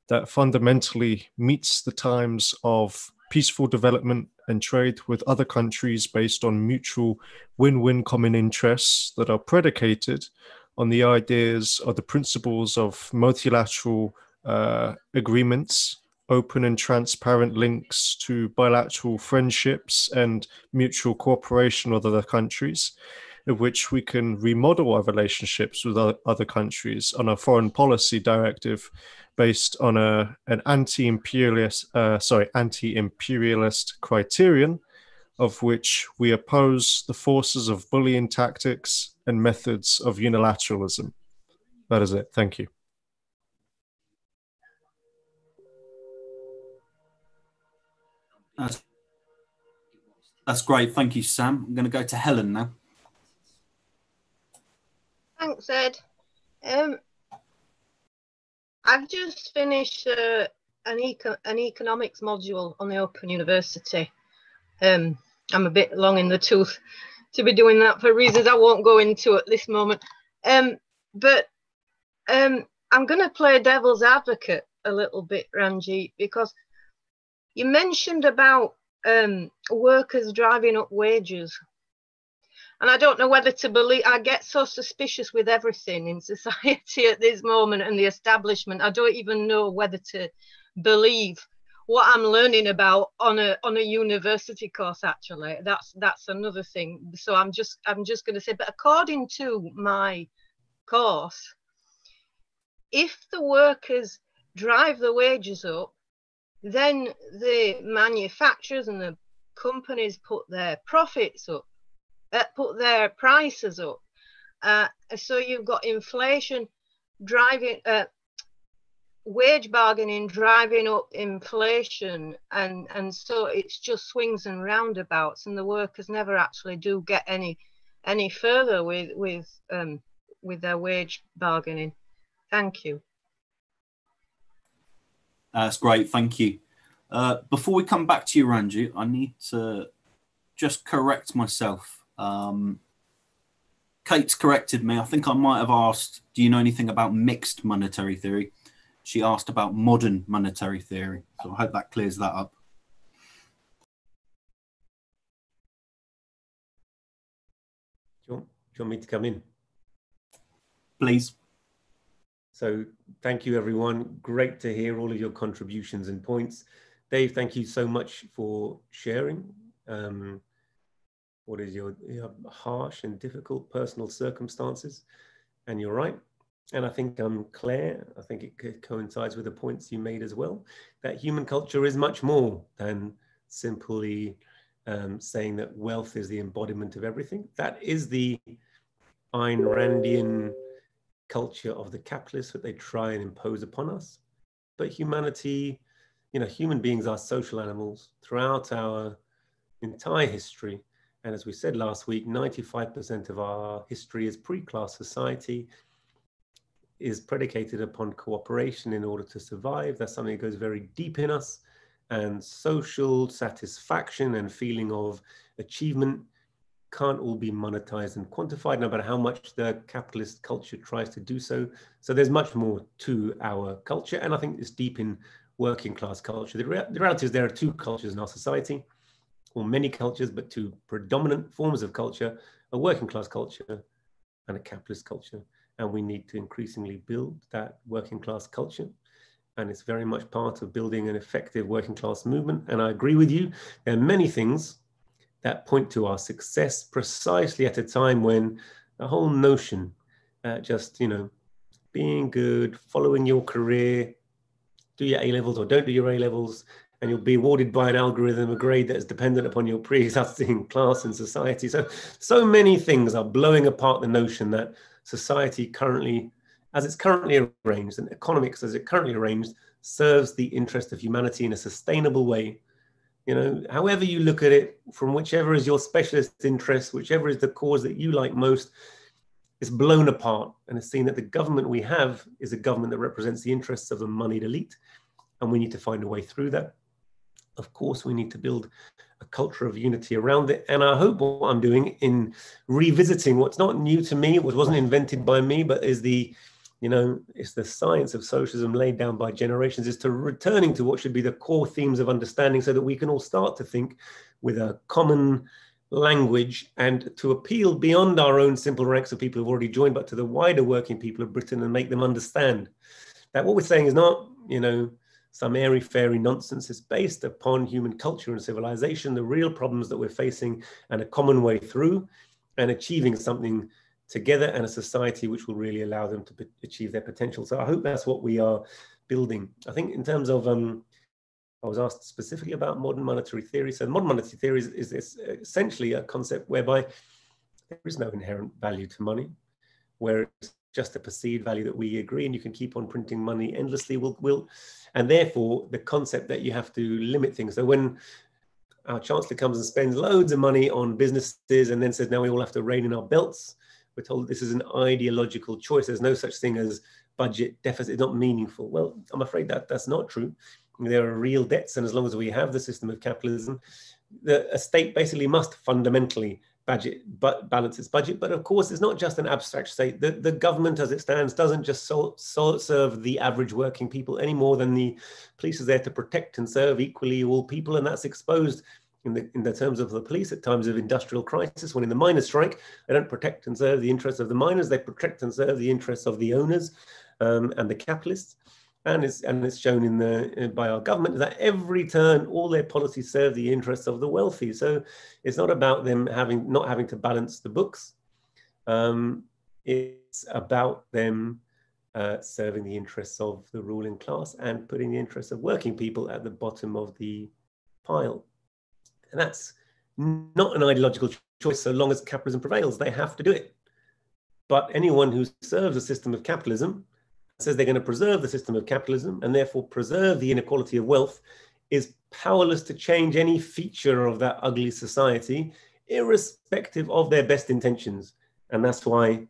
that fundamentally meets the times of peaceful development and trade with other countries based on mutual win win common interests that are predicated on the ideas or the principles of multilateral uh, agreements, open and transparent links to bilateral friendships and mutual cooperation with other countries, in which we can remodel our relationships with other countries on a foreign policy directive based on a an anti-imperialist uh, sorry anti-imperialist criterion of which we oppose the forces of bullying tactics and methods of unilateralism. That is it. Thank you that's, that's great thank you sam i'm going to go to helen now thanks ed um, I've just finished uh, an, eco- an economics module on the Open University. Um, I'm a bit long in the tooth to be doing that for reasons I won't go into at this moment. Um, but um, I'm going to play devil's advocate a little bit, Ranjeet, because you mentioned about um, workers driving up wages and I don't know whether to believe. I get so suspicious with everything in society at this moment and the establishment. I don't even know whether to believe what I'm learning about on a on a university course actually that's that's another thing so I'm just I'm just going to say but according to my course if the workers drive the wages up then the manufacturers and the companies put their profits up uh, put their prices up. Uh, so you've got inflation driving uh, wage bargaining driving up inflation and and so it's just swings and roundabouts and the workers never actually do get any any further with with um with their wage bargaining. Thank you that's great thank you uh, before we come back to you ranji i need to just correct myself um, kate's corrected me i think i might have asked do you know anything about mixed monetary theory she asked about modern monetary theory. So I hope that clears that up. Do you, want, do you want me to come in? Please. So thank you, everyone. Great to hear all of your contributions and points. Dave, thank you so much for sharing. Um, what is your, your harsh and difficult personal circumstances? And you're right, and I think um, Claire, I think it coincides with the points you made as well, that human culture is much more than simply um, saying that wealth is the embodiment of everything. That is the Ayn Randian culture of the capitalists that they try and impose upon us. But humanity, you know, human beings are social animals throughout our entire history. And as we said last week, 95% of our history is pre-class society is predicated upon cooperation in order to survive. That's something that goes very deep in us. And social satisfaction and feeling of achievement can't all be monetized and quantified, no matter how much the capitalist culture tries to do so. So there's much more to our culture. And I think it's deep in working class culture. The, rea the reality is there are two cultures in our society, or many cultures, but two predominant forms of culture, a working class culture and a capitalist culture and we need to increasingly build that working class culture. And it's very much part of building an effective working class movement. And I agree with you, there are many things that point to our success precisely at a time when the whole notion, uh, just, you know, being good, following your career, do your A levels or don't do your A levels, and you'll be awarded by an algorithm a grade that is dependent upon your <laughs> pre-existing class and society. So, so many things are blowing apart the notion that society currently, as it's currently arranged, and economics as it currently arranged, serves the interest of humanity in a sustainable way. You know, however you look at it, from whichever is your specialist interest, whichever is the cause that you like most, it's blown apart and it's seen that the government we have is a government that represents the interests of the moneyed elite. And we need to find a way through that. Of course, we need to build a culture of unity around it. And I hope what I'm doing in revisiting what's not new to me, what wasn't invented by me, but is the, you know, it's the science of socialism laid down by generations, is to returning to what should be the core themes of understanding so that we can all start to think with a common language and to appeal beyond our own simple ranks of people who've already joined, but to the wider working people of Britain and make them understand that what we're saying is not, you know, some airy fairy nonsense. It's based upon human culture and civilization, the real problems that we're facing, and a common way through, and achieving something together and a society which will really allow them to achieve their potential. So I hope that's what we are building. I think in terms of, um, I was asked specifically about modern monetary theory. So modern monetary theory is, is, is essentially a concept whereby there is no inherent value to money, where it's just a perceived value that we agree, and you can keep on printing money endlessly. Will will, and therefore the concept that you have to limit things. So when our chancellor comes and spends loads of money on businesses and then says now we all have to rein in our belts, we're told this is an ideological choice. There's no such thing as budget deficit. It's not meaningful. Well, I'm afraid that that's not true. There are real debts, and as long as we have the system of capitalism, the a state basically must fundamentally budget, but balance its budget. But of course, it's not just an abstract state. The, the government as it stands doesn't just so, so serve the average working people any more than the police is there to protect and serve equally all people. And that's exposed in the, in the terms of the police at times of industrial crisis. When in the miners' strike, they don't protect and serve the interests of the miners, they protect and serve the interests of the owners um, and the capitalists. and it's and it's shown in the by our government that every turn all their policies serve the interests of the wealthy. So it's not about them having not having to balance the books. Um, it's about them uh, serving the interests of the ruling class and putting the interests of working people at the bottom of the pile. And that's not an ideological choice so long as capitalism prevails. They have to do it. But anyone who serves a system of capitalism says they're going to preserve the system of capitalism and therefore preserve the inequality of wealth is powerless to change any feature of that ugly society, irrespective of their best intentions. And that's why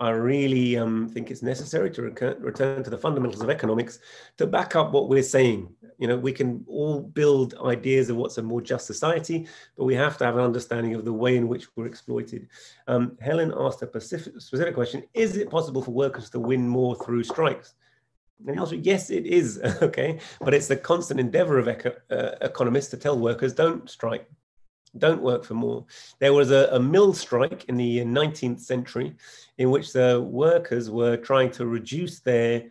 I really um, think it's necessary to recur- return to the fundamentals of economics to back up what we're saying. You know, we can all build ideas of what's a more just society, but we have to have an understanding of the way in which we're exploited. Um, Helen asked a specific, specific question: Is it possible for workers to win more through strikes? And the answer, yes, it is. <laughs> okay, but it's the constant endeavor of eco- uh, economists to tell workers don't strike, don't work for more. There was a, a, mill strike in the 19th century in which the workers were trying to reduce their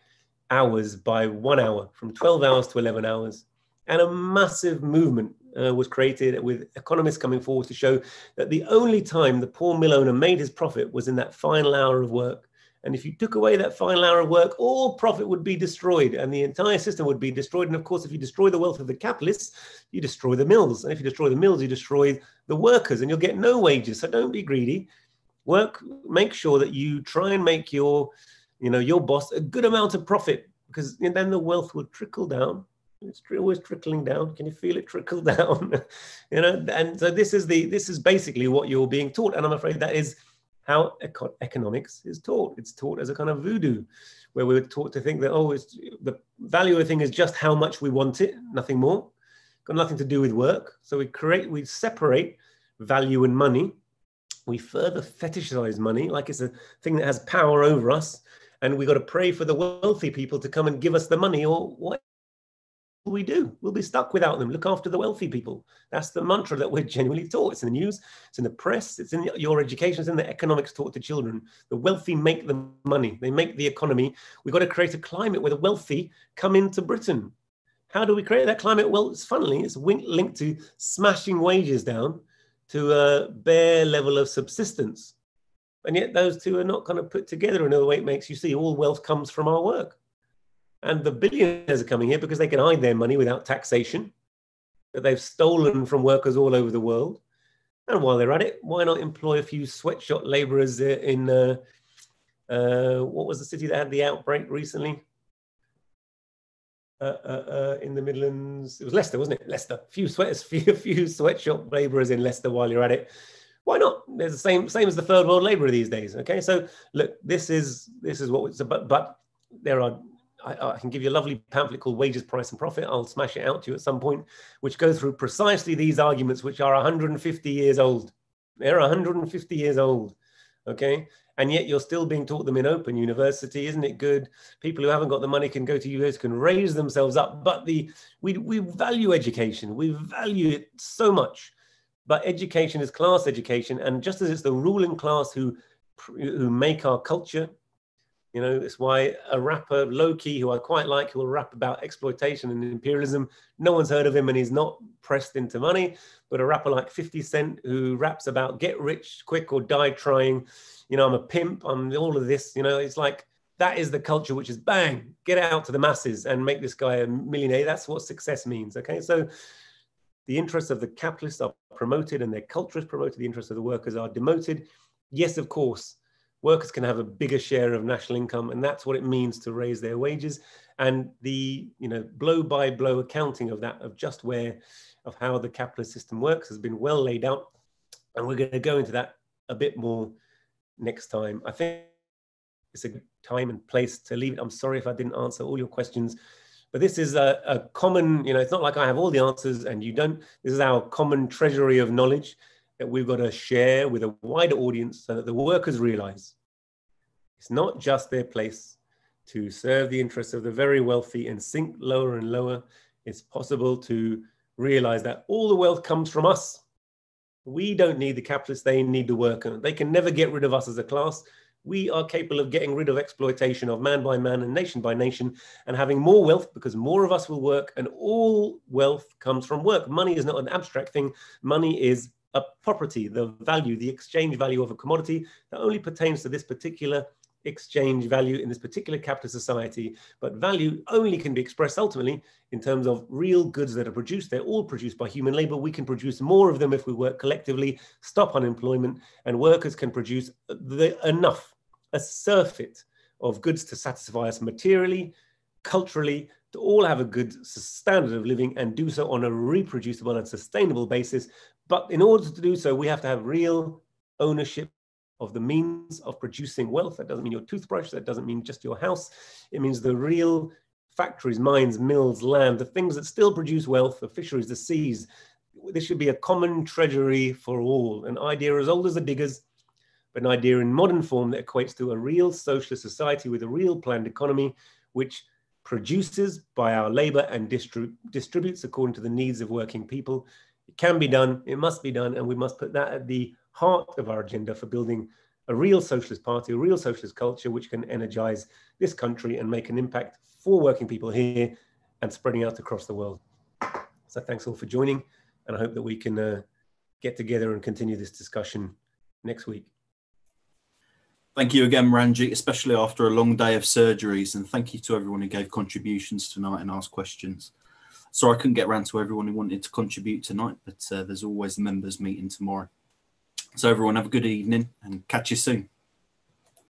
hours by one hour, from 12 hours to 11 hours. And a massive movement uh, was created with economists coming forward to show that the only time the poor mill owner made his profit was in that final hour of work. And if you took away that final hour of work, all profit would be destroyed and the entire system would be destroyed. And of course, if you destroy the wealth of the capitalists, you destroy the mills. And if you destroy the mills, you destroy the workers and you'll get no wages. So don't be greedy. Work, make sure that you try and make your, you know, your boss a good amount of profit because then the wealth will trickle down. It's always trickling down. Can you feel it trickle <laughs> down? you know, and so this is the this is basically what you're being taught. And I'm afraid that is how eco- economics is taught. It's taught as a kind of voodoo, where we're taught to think that, oh, the value of a thing is just how much we want it, nothing more. Got nothing to do with work. So we create, we separate value and money. We further fetishize money like it's a thing that has power over us. And we got to pray for the wealthy people to come and give us the money or what we do. We'll be stuck without them. Look after the wealthy people. That's the mantra that we're <laughs> genuinely taught. It's in the news, it's in the press, it's in your education, it's in the economics taught to children. The wealthy make the money, they make the economy. We've got to create a climate where the wealthy come into Britain. How do we create that climate? Well, it's funnily, it's linked to smashing wages down to a bare level of subsistence. And yet those two are not kind of put together in a way it makes you see all wealth comes from our work. And the billionaires are coming here because they can hide their money without taxation that they've stolen from workers all over the world. And while they're at it, why not employ a few sweatshop laborers in uh, uh, what was the city that had the outbreak recently? Uh, uh, uh in the Midlands, it was Leicester, wasn't it? Leicester. <laughs> A few sweat, few, few sweatshop laborers in Leicester while you're at it. Why not? There's the same same as the third world laborer these days. Okay, so look, this is this is what it's about. But there are I, I, can give you a lovely pamphlet called Wages, Price and Profit. I'll smash it out to you at some point, which goes through precisely these arguments, which are 150 years old. They're 150 years old. Okay. And yet you're still being taught them in open university. Isn't it good? People who haven't got the money can go to university, can raise themselves up. But the we, we value education. We value it so much. But education is class education. And just as it's the ruling class who, who make our culture, you know, it's why a rapper, Lowkey, who I quite like, who will rap about exploitation and imperialism, no one's heard of him and he's not pressed into money. But a rapper like 50 Cent, who raps about get rich quick or die trying, you know, I'm a pimp, I'm all of this, you know, it's like that is the culture which is bang, get out to the masses and make this guy a millionaire. That's what success means. Okay. So the interests of the capitalists are promoted and their culture is promoted, the interests of the workers are demoted. Yes, of course workers can have a bigger share of national income, and that's what it means to raise their wages. And the you know blow by blow accounting of that, of just where, of how the capitalist system works, has been well laid out, and we're going to go into that a bit more next time. I think it's a good time and place to leave it. I'm sorry if I didn't answer all your questions. But this is a, a common, you know, it's not like I have all the answers and you don't. This is our common treasury of knowledge that we've got to share with a wider audience so that the workers realize it's not just their place to serve the interests of the very wealthy and sink lower and lower. It's possible to realize that all the wealth comes from us. We don't need the capitalists, they need the worker. They can never get rid of us as a class. We are capable of getting rid of exploitation of man by man and nation by nation and having more wealth because more of us will work and all wealth comes from work. Money is not an abstract thing. Money is a property, the value, the exchange value of a commodity that only pertains to this particular exchange value in this particular capitalist society, but value only can be expressed ultimately in terms of real goods that are produced. They're all produced by human labor. We can produce more of them if we work collectively, stop unemployment, and workers can produce the, enough, a surfeit of goods to satisfy us materially, culturally, to all have a good standard of living and do so on a reproducible and sustainable basis. But in order to do so, we have to have real ownership of the means of producing wealth. That doesn't mean your toothbrush, that doesn't mean just your house. It means the real factories, mines, mills, land, the things that still produce wealth, the fisheries, the seas. This should be a common treasury for all, an idea as old as the diggers, but an idea in modern form that equates to a real socialist society with a real planned economy, which produces by our labor and distri distributes according to the needs of working people. It can be done, it must be done, and we must put that at the heart of our agenda for building a real socialist party, a real socialist culture, which can energize this country and make an impact for working people here and spreading out across the world. So thanks all for joining, and I hope that we can uh, get together and continue this discussion next week. Thank you again, Ranjeet, especially after a long day of surgeries. And thank you to everyone who gave contributions tonight and asked questions. Sorry I couldn't get around to everyone who wanted to contribute tonight, but uh, there's always the members meeting tomorrow. So everyone have a good evening and catch you soon.